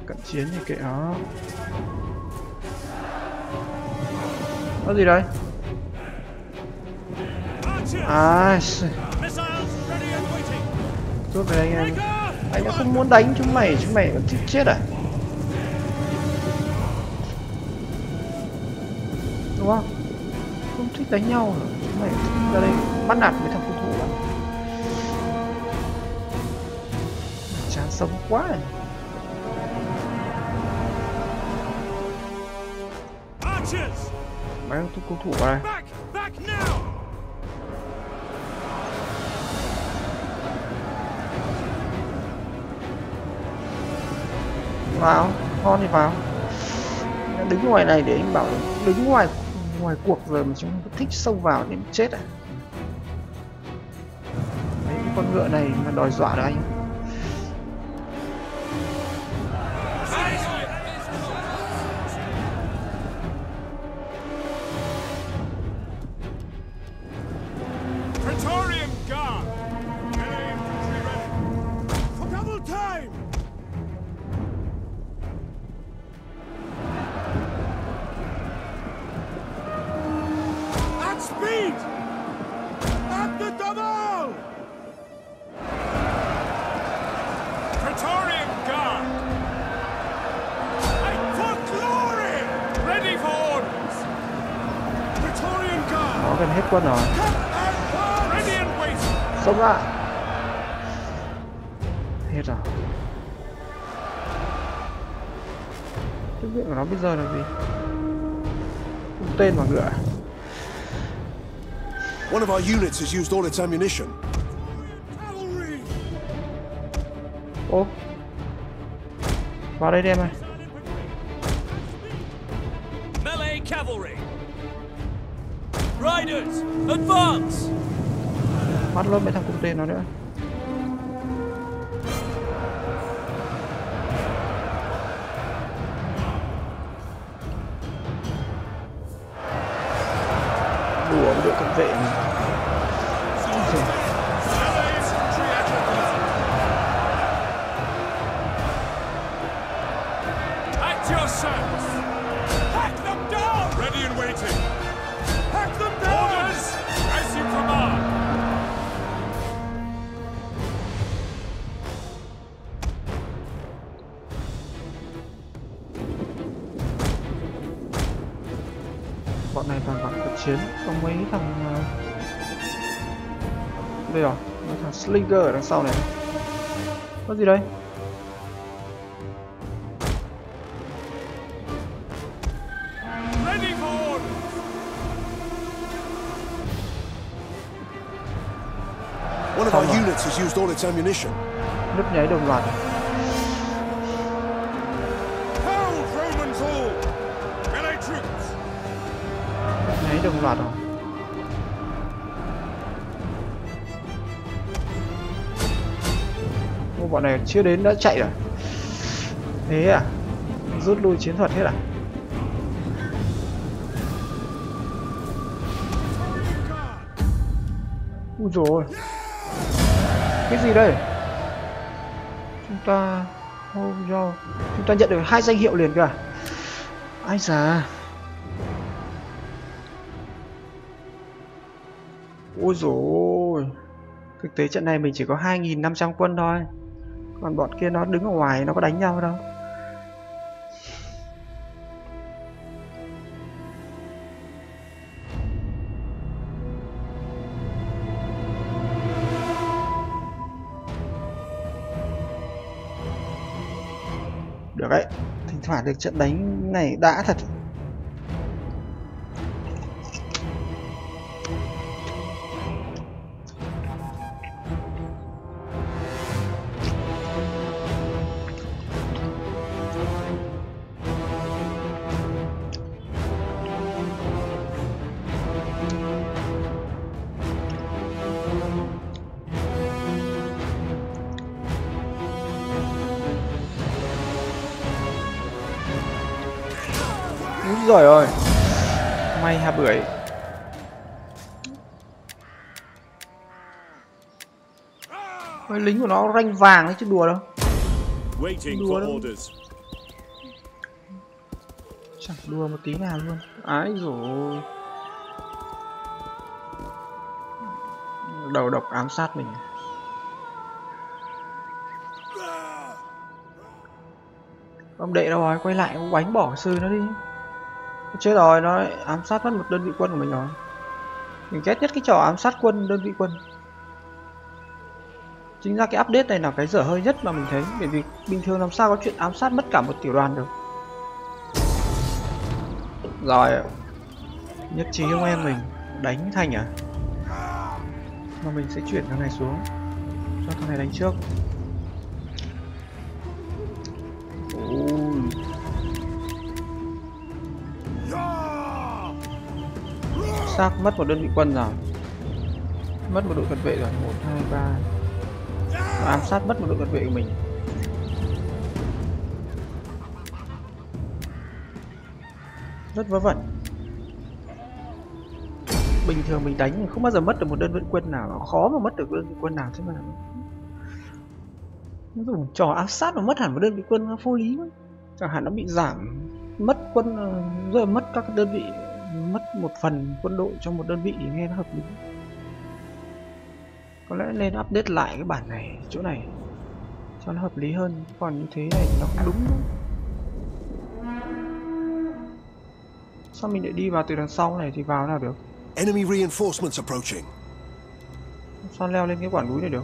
cận chiến thì kệ nó có gì đây? À tốt về anh em anh đã không muốn đánh chúng mày chúng mày còn thích chết à? Đúng không? Không thích đánh nhau hả? chúng mày thích ra đây. Bắt nạt mấy thằng cung thủ lắm chán sống quá này. Mấy ông cung thủ now! vào ngon thì vào. Đứng ngoài này để anh bảo đứng ngoài ngoài cuộc rồi mà chúng thích xông vào đến chết à. Mấy con ngựa này mà đòi dọa được anh gần hết quân rồi. Xông ra. Hết rồi. Cái viện của nó bây giờ là gì? Tên vào ngựa. One of our units has used all its ammunition. Ô. Vào đây đi em รถไปทางกรุงเทพหน่อยด้วย slinger ở đằng sau này có gì đây Ready for orders! One of our units has used all its ammunition. nứt nháy đồng loạt Hold Romans all! Melee troops! nứt nháy đồng loạt rồi bọn này chưa đến đã chạy rồi. Thế à? Rút lui chiến thuật hết à? Ui rồi cái gì đây? Chúng ta hold yo chúng ta nhận được hai danh hiệu liền cả ai già? Ôi. Rồi thực tế trận này mình chỉ có 2.500 quân thôi còn bọn kia nó đứng ở ngoài, nó có đánh nhau đâu. Được đấy, thỉnh thoảng được trận đánh này đã thật Giời ơi. May hà bưởi. Ôi, lính của nó ranh vàng ấy chứ đùa đâu. Đùa đâu. Chẳng đùa một tí nào luôn. Ái rồi Đầu độc ám sát mình. Ông đệ đâu rồi, quay lại ông bánh bỏ sư nó đi Chết rồi, nó ám sát mất một đơn vị quân của mình rồi. Mình ghét nhất cái trò ám sát quân đơn vị quân. Chính ra cái update này là cái dở hơi nhất mà mình thấy bởi vì bình thường làm sao có chuyện ám sát mất cả một tiểu đoàn được. Rồi nhất trí ông em mình đánh thành à? Mà mình sẽ chuyển thằng này xuống cho thằng này đánh trước. Ôi. Xác, mất một đơn vị quân rồi. Mất một đội cận vệ rồi. Một, hai, ba. Ám sát mất một đội cận vệ của mình. Rất vớ vẩn. Bình thường mình đánh không bao giờ mất được một đơn vị quân nào. Khó mà mất được đơn vị quân nào thế mà. Nó dùng trò áp sát mà mất hẳn một đơn vị quân nó vô lý quá. Chẳng hạn nó bị giảm, mất quân ờ, rồi mất các đơn vị mất một phần quân đội trong một đơn vị thì nghe nó hợp lý. Có lẽ nên update lại cái bản này chỗ này cho nó hợp lý hơn. Còn như thế này nó không đúng sao mình lại đi vào từ đằng sau này thì vào nào được? Enemy reinforcements approaching. sao leo lên cái quả núi này được?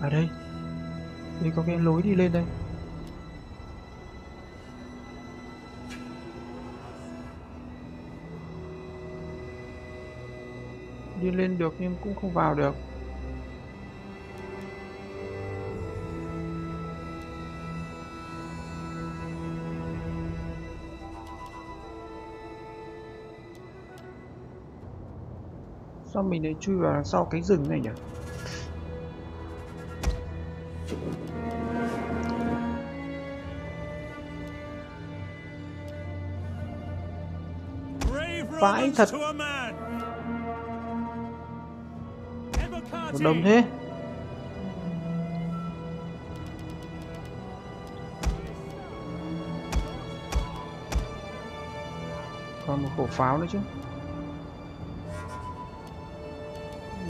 À đây. Đây có cái lối đi lên đây đi lên được nhưng cũng không vào được. Sao mình lại chui vào đằng sau cánh rừng này nhỉ? Vãi thật. Một đông thế. Còn một khẩu pháo nữa chứ.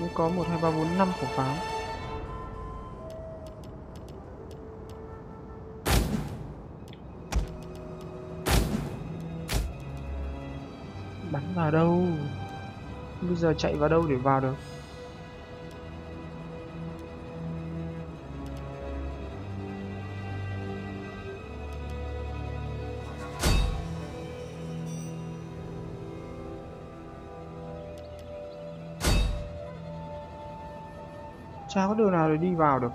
Mới có một, hai, ba, bốn, năm khẩu pháo. Bắn vào đâu? Bây giờ chạy vào đâu để vào được? Sao có đường nào để đi vào được?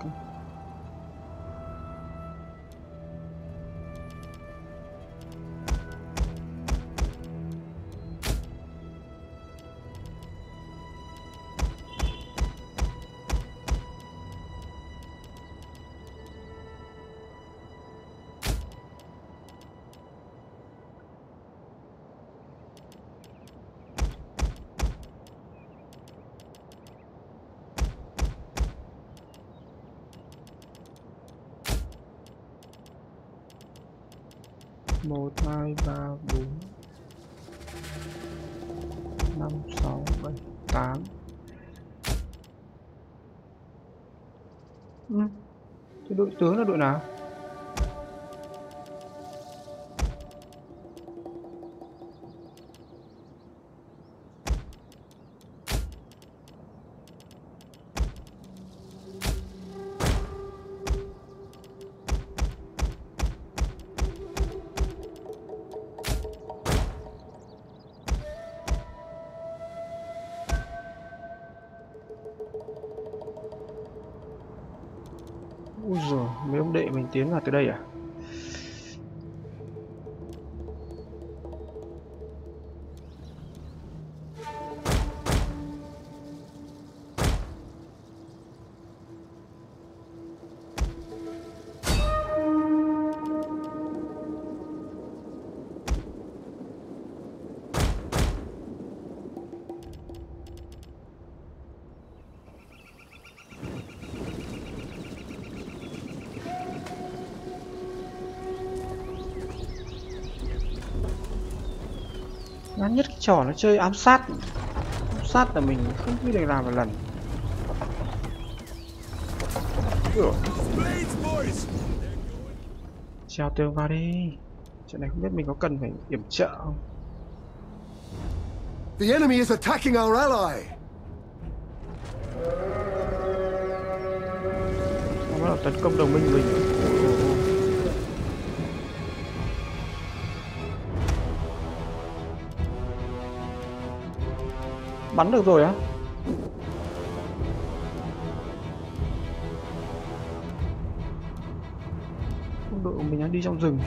Tiến vào từ đây à? trò nó chơi ám sát. Ám sát là mình không biết được làm một lần. Treo tường vào đi. Chuyện này không biết mình có cần phải yểm trợ không? The enemy is attacking our ally. Bắt đầu tấn công đồng minh mình. Bắn được rồi á. Quân đội của mình đang đi trong rừng.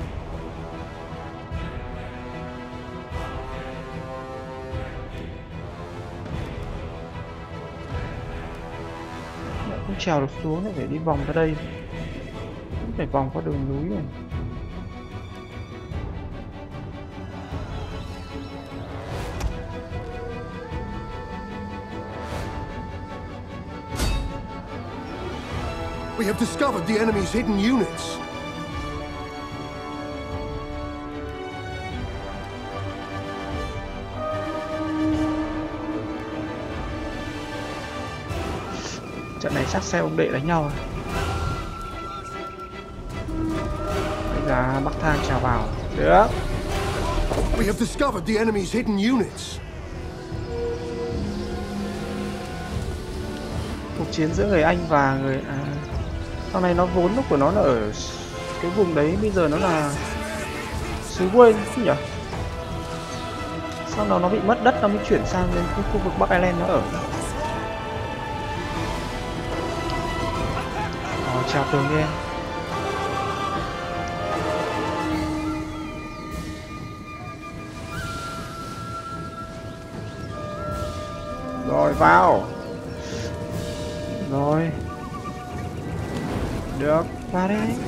Lại không trèo được xuống lại phải đi vòng ra đây. Cũng phải vòng qua đường núi rồi. We have discovered the enemy's hidden units. trận này chắc xe ông đệ đánh nhau rồi bây giờ bắc thang trèo vào được We have discovered the enemy's hidden units. cuộc chiến giữa người anh và người à, con này nó vốn lúc của nó là ở cái vùng đấy bây giờ nó là xứ quên chứ nhỉ? Sau đó nó bị mất đất nó mới chuyển sang đến cái khu vực bắc ireland nó ở. Ồ, chào tường đi em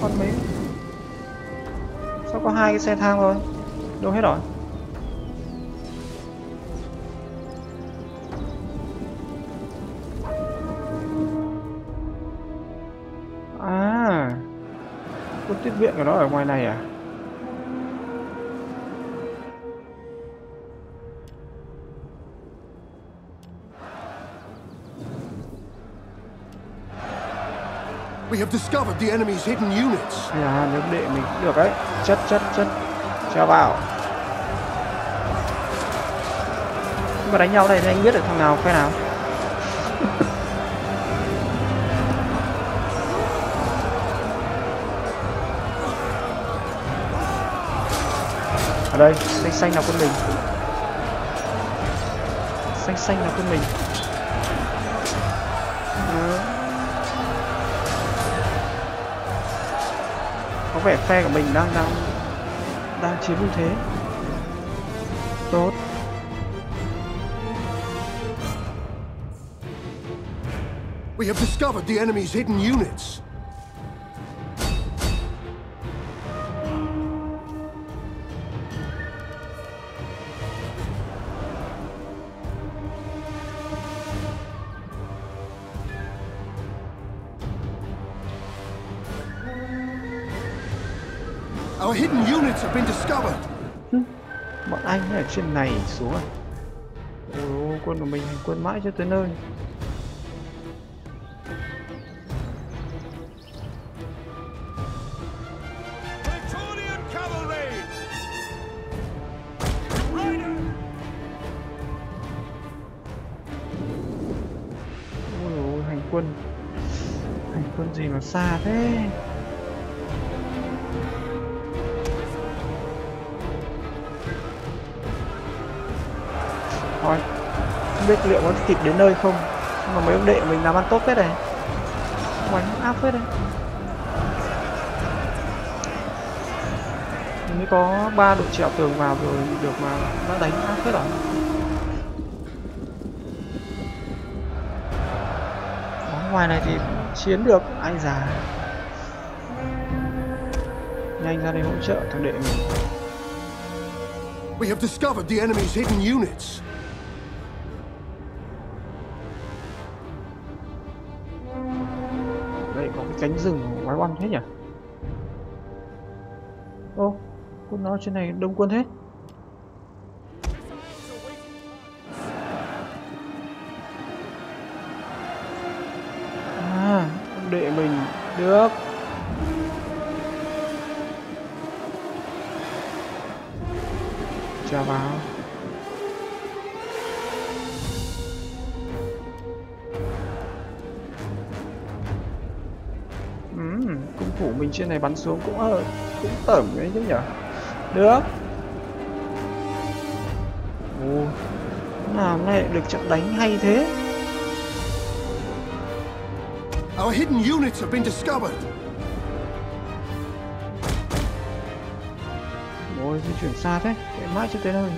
con mấy? Sao có hai cái xe thang rồi đâu hết rồi. À có tiếp viện của nó ở ngoài này à? We have discovered the enemy's hidden units. nhà nếu đệ mình được đấy chất chất chất. Cho vào. Nhưng mà đánh nhau này thì anh biết được thằng nào phe nào. (laughs) Ở đây, xanh xanh là quân mình. Xanh xanh là quân mình. Có vẻ phe của mình đang đang đang chiếm ưu thế tốt We have discovered the enemy's hidden units. Trên này xuống à? Ôi ôi, quân của mình hành quân mãi cho tới nơi. Ôi hành quân. Hành quân gì mà xa thế biết liệu có kịp đến nơi không. Nhưng mà mấy ông đệ mình làm ăn tốt hết này. Bánh áp hết đấy. mới có ba đội trèo tường vào rồi được mà đã đánh áp hết rồi à? Bóng ngoài này thì chiến được, ai già. Nhanh ra đây hỗ trợ thằng đệ mình. We have discovered the enemy's hidden units. Thế nhỉ? Ô quân nó trên này đông quân thế trên này bắn xuống cũng hơi cũng tởm đấy chứ nhỉ? Được. Ồ nào lại được trận đánh hay thế. Our hidden units have been discovered. ôi di chuyển xa thế chạy mãi chưa tới nơi.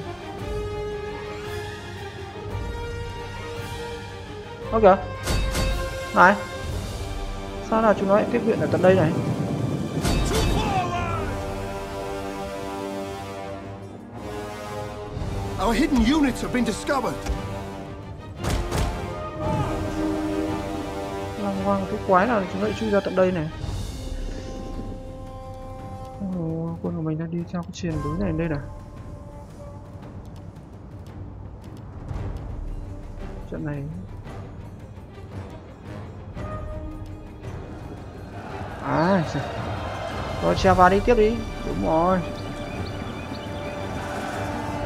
Ok. Này sao nào chúng nó lại tiếp viện ở tận đây này Our hidden units have been discovered. Lăng quăng cái quái nào chúng lại chui ra tận đây này? Quân của mình đang đi theo cái truyền đối này đây này. Trận này. À rồi treo vào đi, tiếp đi. Đúng rồi.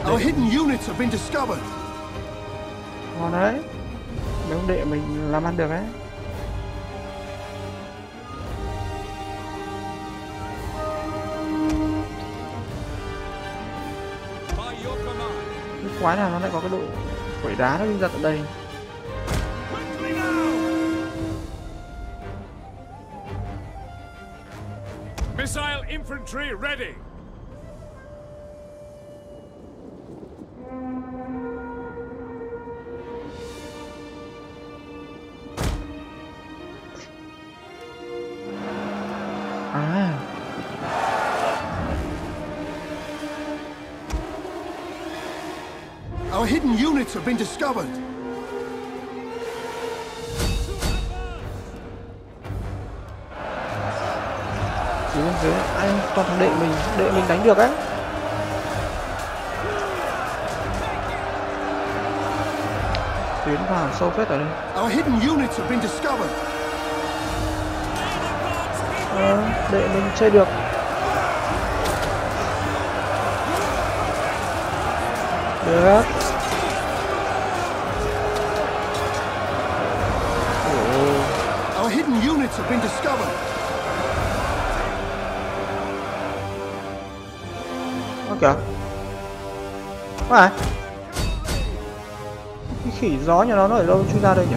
Our hidden units have been discovered. ngon đấy mấy ông đệ mình làm ăn được đấy cái quái nào nó lại có cái độ quẩy đá nó đi ra tận đây! Missile infantry ready. Have been discovered. chỉ bên dưới anh toàn đệ mình? Đệ mình đánh được á. Tuyến vào sâu phết ở đây. Our hidden units have been discovered. ờ, đệ mình chơi được. Được Kìa. Phải Cái khỉ gió nhà nó nó ở đâu chui ra đây nhỉ?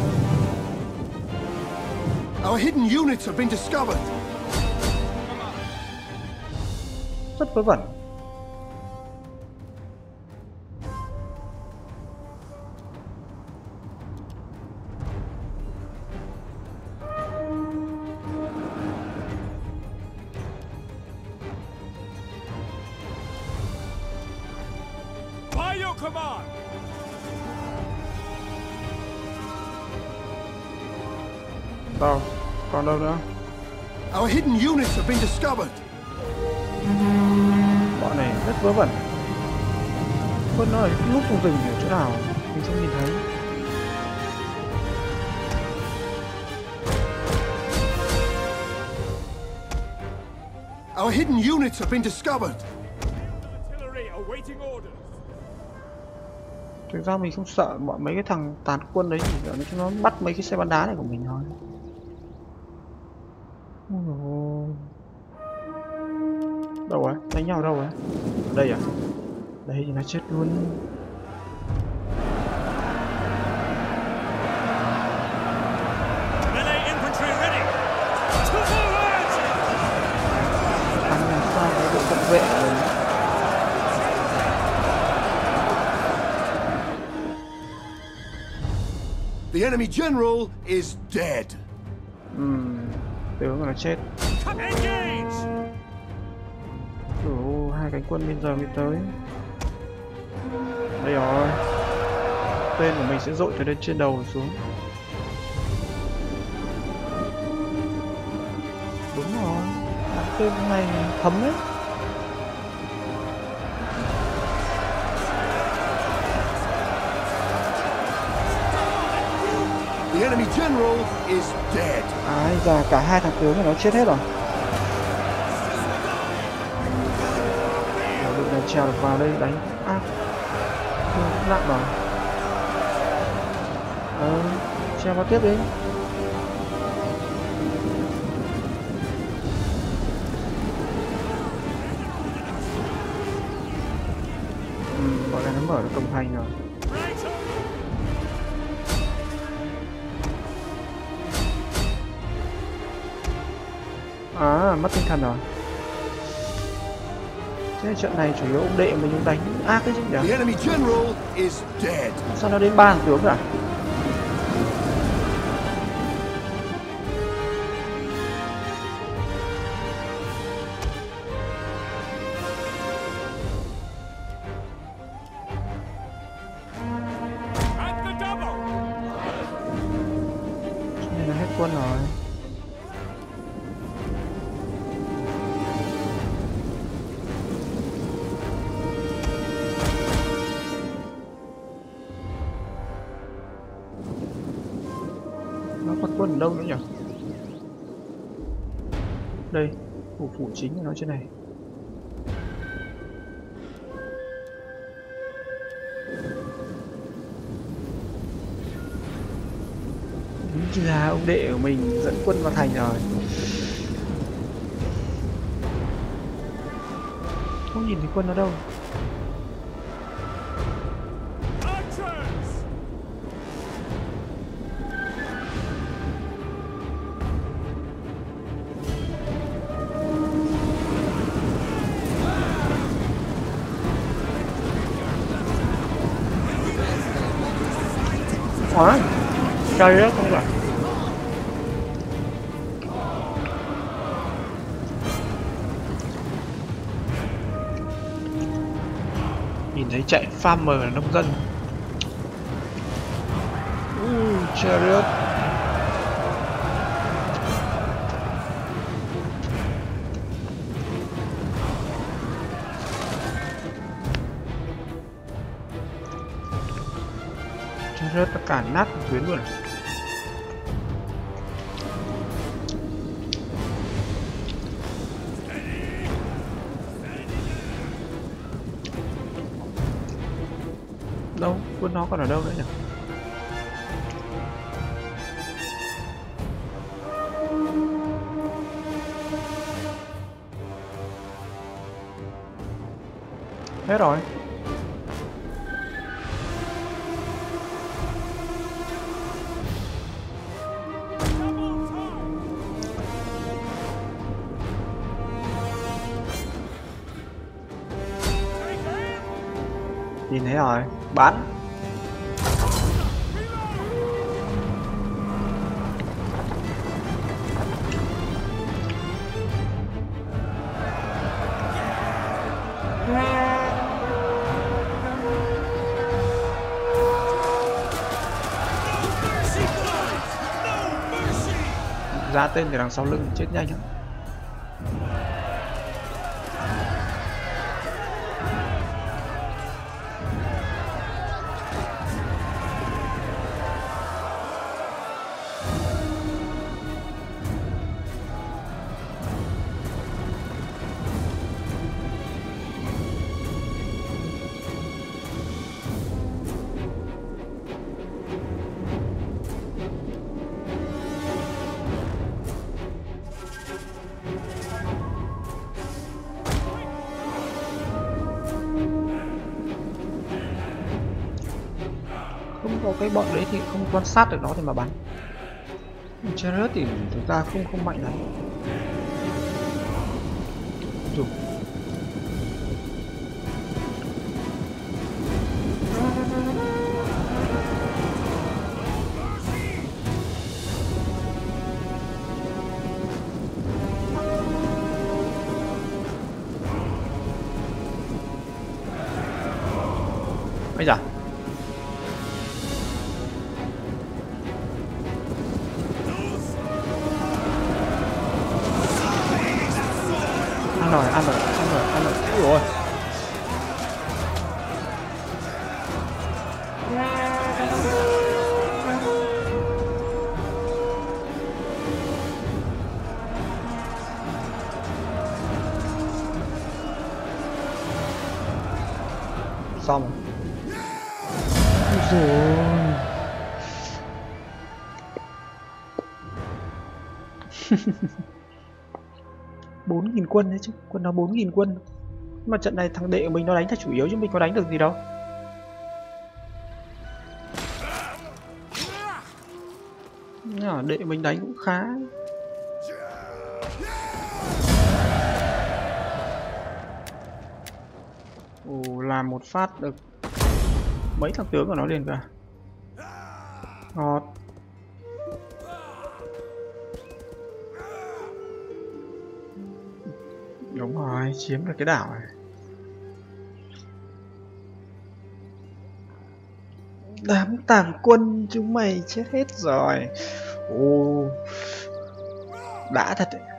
Our hidden units have been discovered. Rất vớ vẩn Nút trong rừng ở chỗ nào Mình không nhìn thấy Our hidden units have been discovered. Artillery awaiting orders. Thực ra mình không sợ bọn mấy cái thằng tàn quân đấy chỉ sợ nó chúng nó bắt mấy cái xe bắn đá này của mình thôi. Đâu ấy? Đánh nhau đâu ấy? Ở đây à? Đây thì nó chết luôn The enemy general is dead. Ừm, tướng của nó chết! Ủa, hai cánh quân bây giờ mới tới. Đây rồi. Tên của mình sẽ dội từ lên trên đầu xuống. Đúng rồi. Tên này thấm đấy Ai già cả hai thằng tướng nó chết hết rồi. Đừng này trèo được vào đây đánh áp à, nặng rồi. À, treo vào tiếp đi. Ừ, bọn nó mở được công thành rồi. À, mất tinh thần rồi. Thế trận này chủ yếu ông đệ mình đánh ác đấy chứ nhỉ? Sao nó đến ba thằng tướng à? Phủ chính của nó trên này. Đúng là ông đệ của mình dẫn quân vào thành rồi Không nhìn thấy quân ở đâu Nhìn thấy chạy farmer là nông dân. Uh, Chariot. Chariot nó cản nát một tuyến luôn. À? nó còn ở đâu nữa nhỉ? Hết rồi. Nhìn thấy rồi. Bắn tên người đằng sau lưng chết nhanh lắm. Quan sát được nó thì mà bắn. Chariot thì chúng ta không không mạnh lắm. xong. rồi (laughs) bốn nghìn quân đấy chứ quân nó bốn nghìn quân. Nhưng mà trận này thằng đệ của mình nó đánh là chủ yếu chứ mình có đánh được gì đâu. À, đệ mình đánh cũng khá. Ồ làm một phát được mấy thằng tướng của nó liền cả ngọt. Đúng rồi, chiếm được cái đảo này. Đám tàn quân chúng mày chết hết rồi. Ồ, đã thật đấy.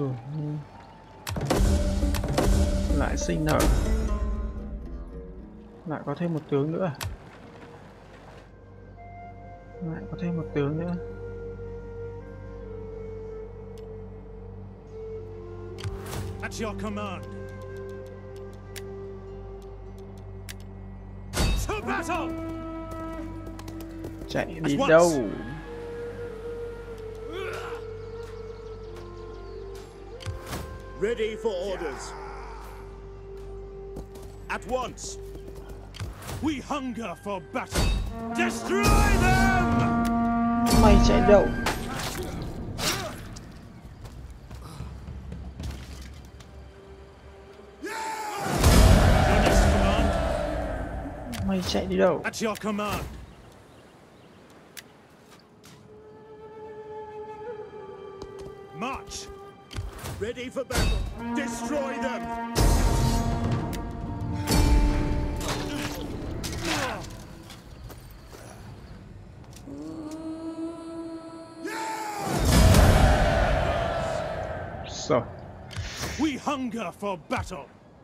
Rồi lại sinh nở. Lại có thêm một tướng nữa lại có thêm một tướng nữa. At your command. To battle! chạy đi đâu Ready for orders. At once. We hunger for battle. Destroy them! mày chạy đâu Your next mày chạy đi đâu At your command. Ready for battle. Destroy them. rồi We hunger for battle.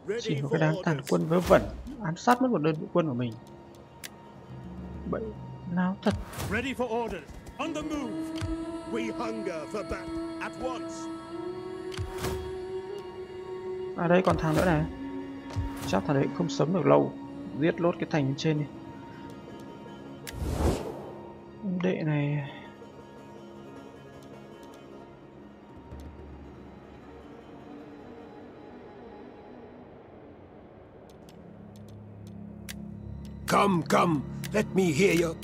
chỉ Ready có for cái đám tàn orders. quân vớ vẩn ám sát mất một đơn vị quân của mình bậy nào thật Ready for orders. On the move. We hunger for battle. At once. À đây còn thằng nữa này. Chắc thằng đấy không sống được lâu. Giết lốt cái thành trên đi. Đệ này. Come, come, let me hear your.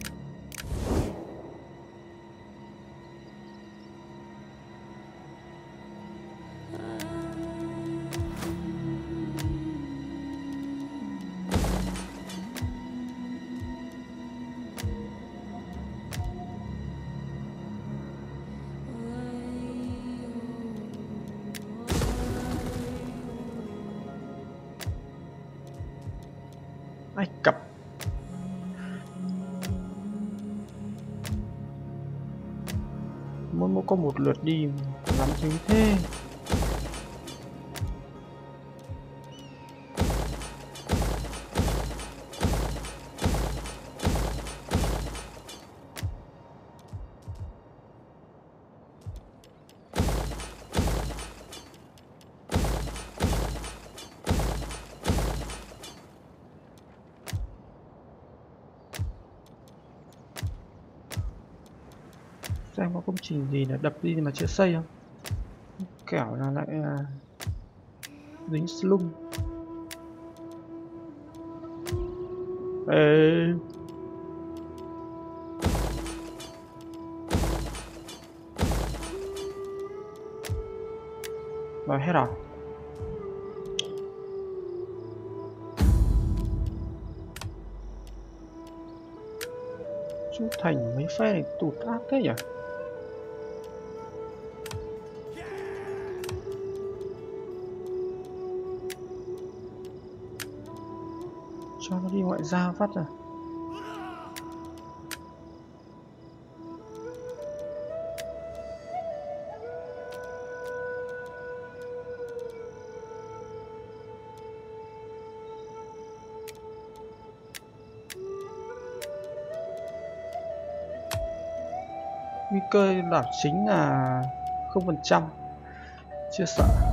Mỗi mỗi có một lượt đi lắm thứ thế xem trình gì là đập đi mà chưa xây không? Kẻo là lại à, dính slung. Ê. rồi hết rồi. Chú thành mấy phe này tụt ác thế nhỉ cho ra phát rồi à? nguy cơ đảo chính là không phần trăm. Chưa sợ.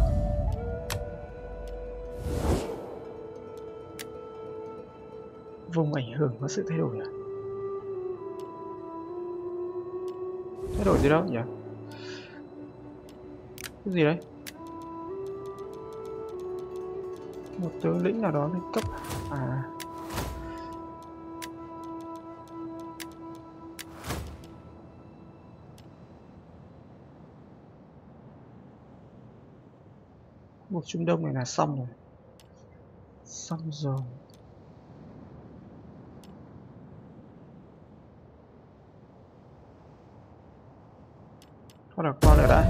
Không ảnh hưởng có sự thay đổi à Thay đổi gì đâu, nhỉ? Cái gì đấy? Một tướng lĩnh nào đó lên cấp À Một Trung Đông này là xong rồi Xong rồi Bắt đầu qua lại đã.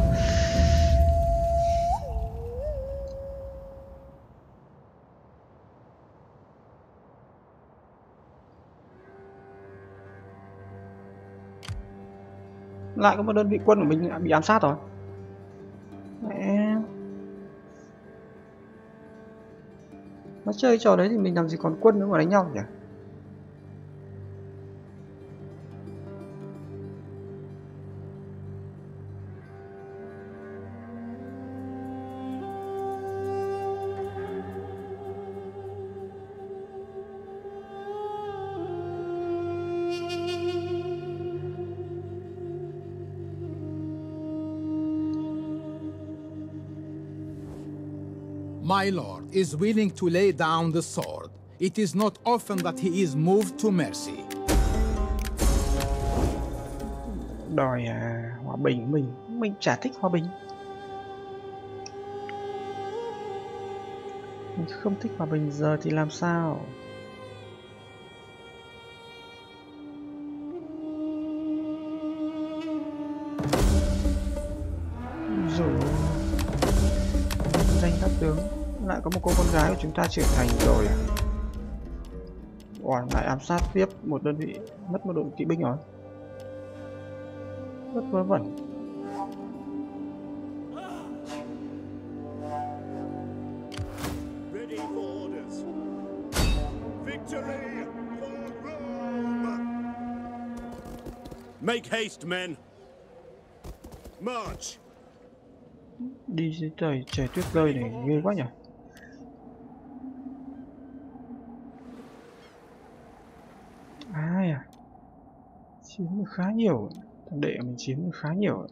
Lại có một đơn vị quân của mình bị ám sát rồi. Mẹ. Nó chơi trò đấy thì mình làm gì còn quân nữa mà đánh nhau nhỉ? My lord is willing to lay down the sword. It is not often that he is moved to mercy. Đòi à, hòa bình mình Mình chả thích hòa bình Mình không thích hòa bình giờ thì làm sao chúng ta trưởng thành rồi à Wow, lại ám sát tiếp một đơn vị Mất một đội kỵ binh rồi rất vớ vẩn! Make haste, men. March! đi dưới trời trời tuyết rơi này ghê quá nhỉ ai à chiếm được khá nhiều thằng đệ mình chiếm được khá nhiều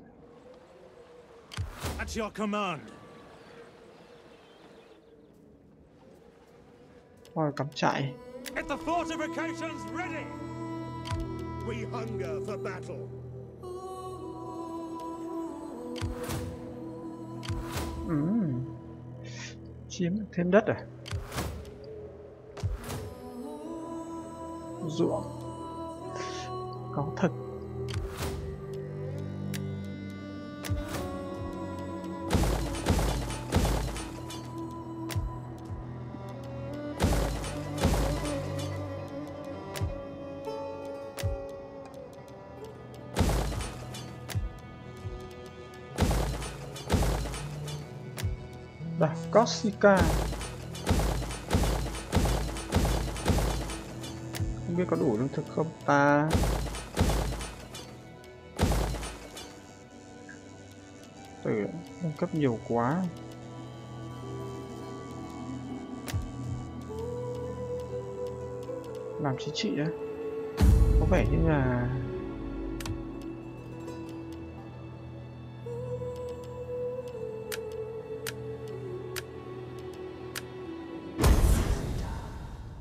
At your command. Ôi cắm trại Get the fortifications ready. We hunger for battle. Ừm. chiếm thêm đất à ruộng có thật Đảo Corsica. Không biết có đủ lương thực không? Ta Tử nâng cấp nhiều quá. Làm chính trị á? Có vẻ như là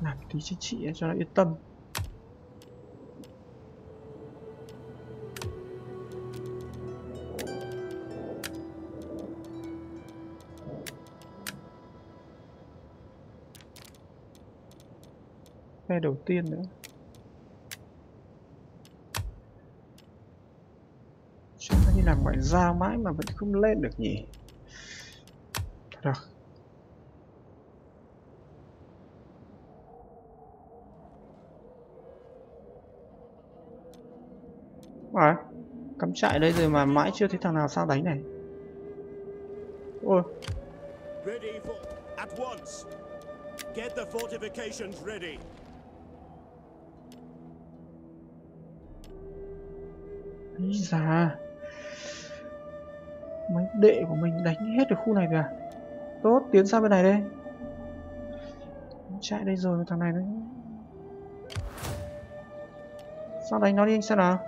làm tí chính trị cho nó yên tâm. Phe đầu tiên nữa. Chúng ta đi làm ngoại giao mãi mà vẫn không lên được nhỉ? Thôi được à, cắm trại đây rồi mà mãi chưa thấy thằng nào sao đánh này? Ôi. Ready for... At once! Get the fortifications ready. Ý già Mấy đệ của mình đánh hết được khu này kìa. Tốt, tiến sang bên này đây Chạy đây rồi thằng này nó Sao đánh nó đi anh xem nào.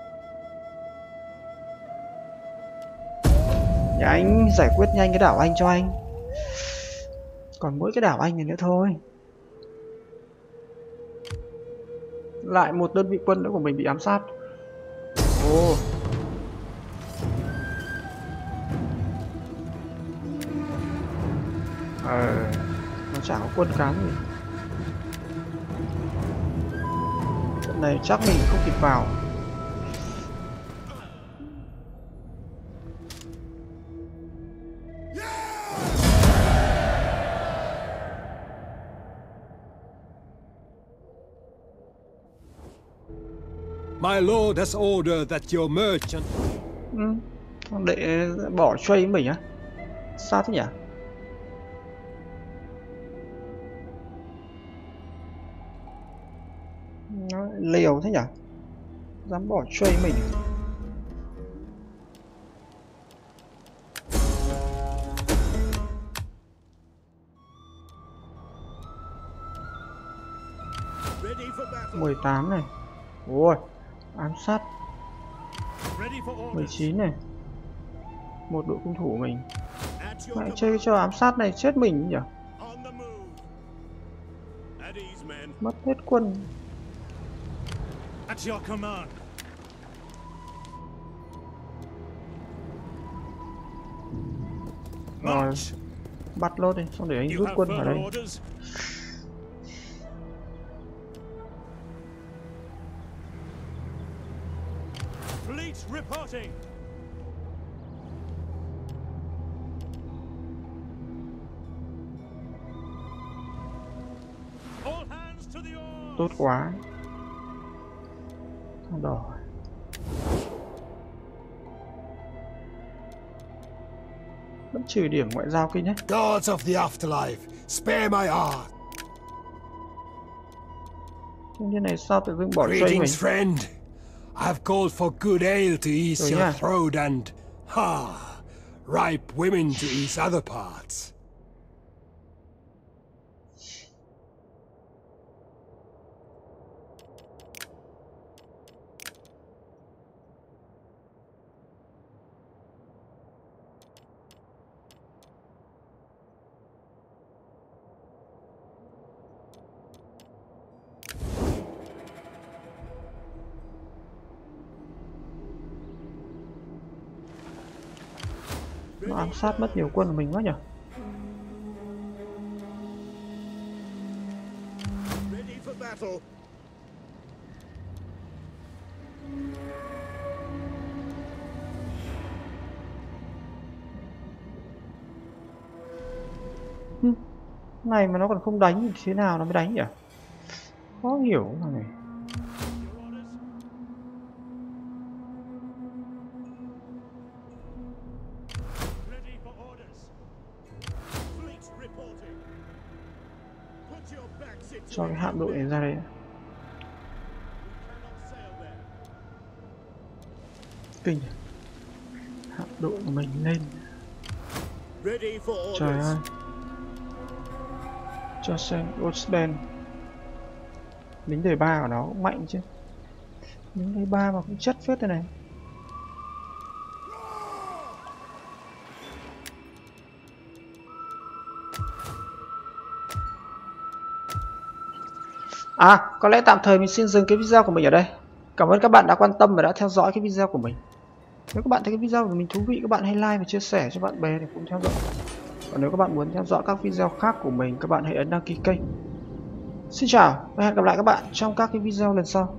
Nhà anh giải quyết nhanh cái đảo anh cho anh. Còn mỗi cái đảo anh này nữa thôi. Lại một đơn vị quân nữa của mình bị ám sát. Ồ. oh. Quân cán gì Trận này chắc mình không kịp vào. My lord has ordered that your merchant... Ừ. Để bỏ trade mình á. Sao thế nhỉ liều thế nhỉ? dám bỏ chơi mình. mười tám này. Ôi, ám sát. mười chín này. Một đội cung thủ của mình. Lại chơi cho ám sát này, chết mình nhỉ? Mất hết quân. At your command. Rồi March. Bắt lốt đi Xong để anh rút quân vào đây reporting. Tốt quá trừ điểm ngoại giao kinh nhé Gods of the afterlife, spare my heart. Như này sao tự dưng bỏ trade mình Greetings, friend. I've called for good ale to ease your throat and, ha, ripe women to ease other parts. Sát mất nhiều quân của mình quá nhỉ. Này mà nó còn không đánh thì thế nào nó mới đánh nhỉ? Khó hiểu thằng này Cho cái hạm đội này ra đây. Kinh. Hạm đội của mình lên. Trời ơi. Cho xem Osben Lính đời ba của nó cũng mạnh chứ. Lính đời ba mà cũng chất phết thế này À, có lẽ tạm thời mình xin dừng cái video của mình ở đây. Cảm ơn các bạn đã quan tâm và đã theo dõi cái video của mình. Nếu các bạn thấy cái video của mình thú vị, các bạn hãy like và chia sẻ cho bạn bè để cùng theo dõi. Còn nếu các bạn muốn theo dõi các video khác của mình, các bạn hãy ấn đăng ký kênh. Xin chào và hẹn gặp lại các bạn trong các cái video lần sau.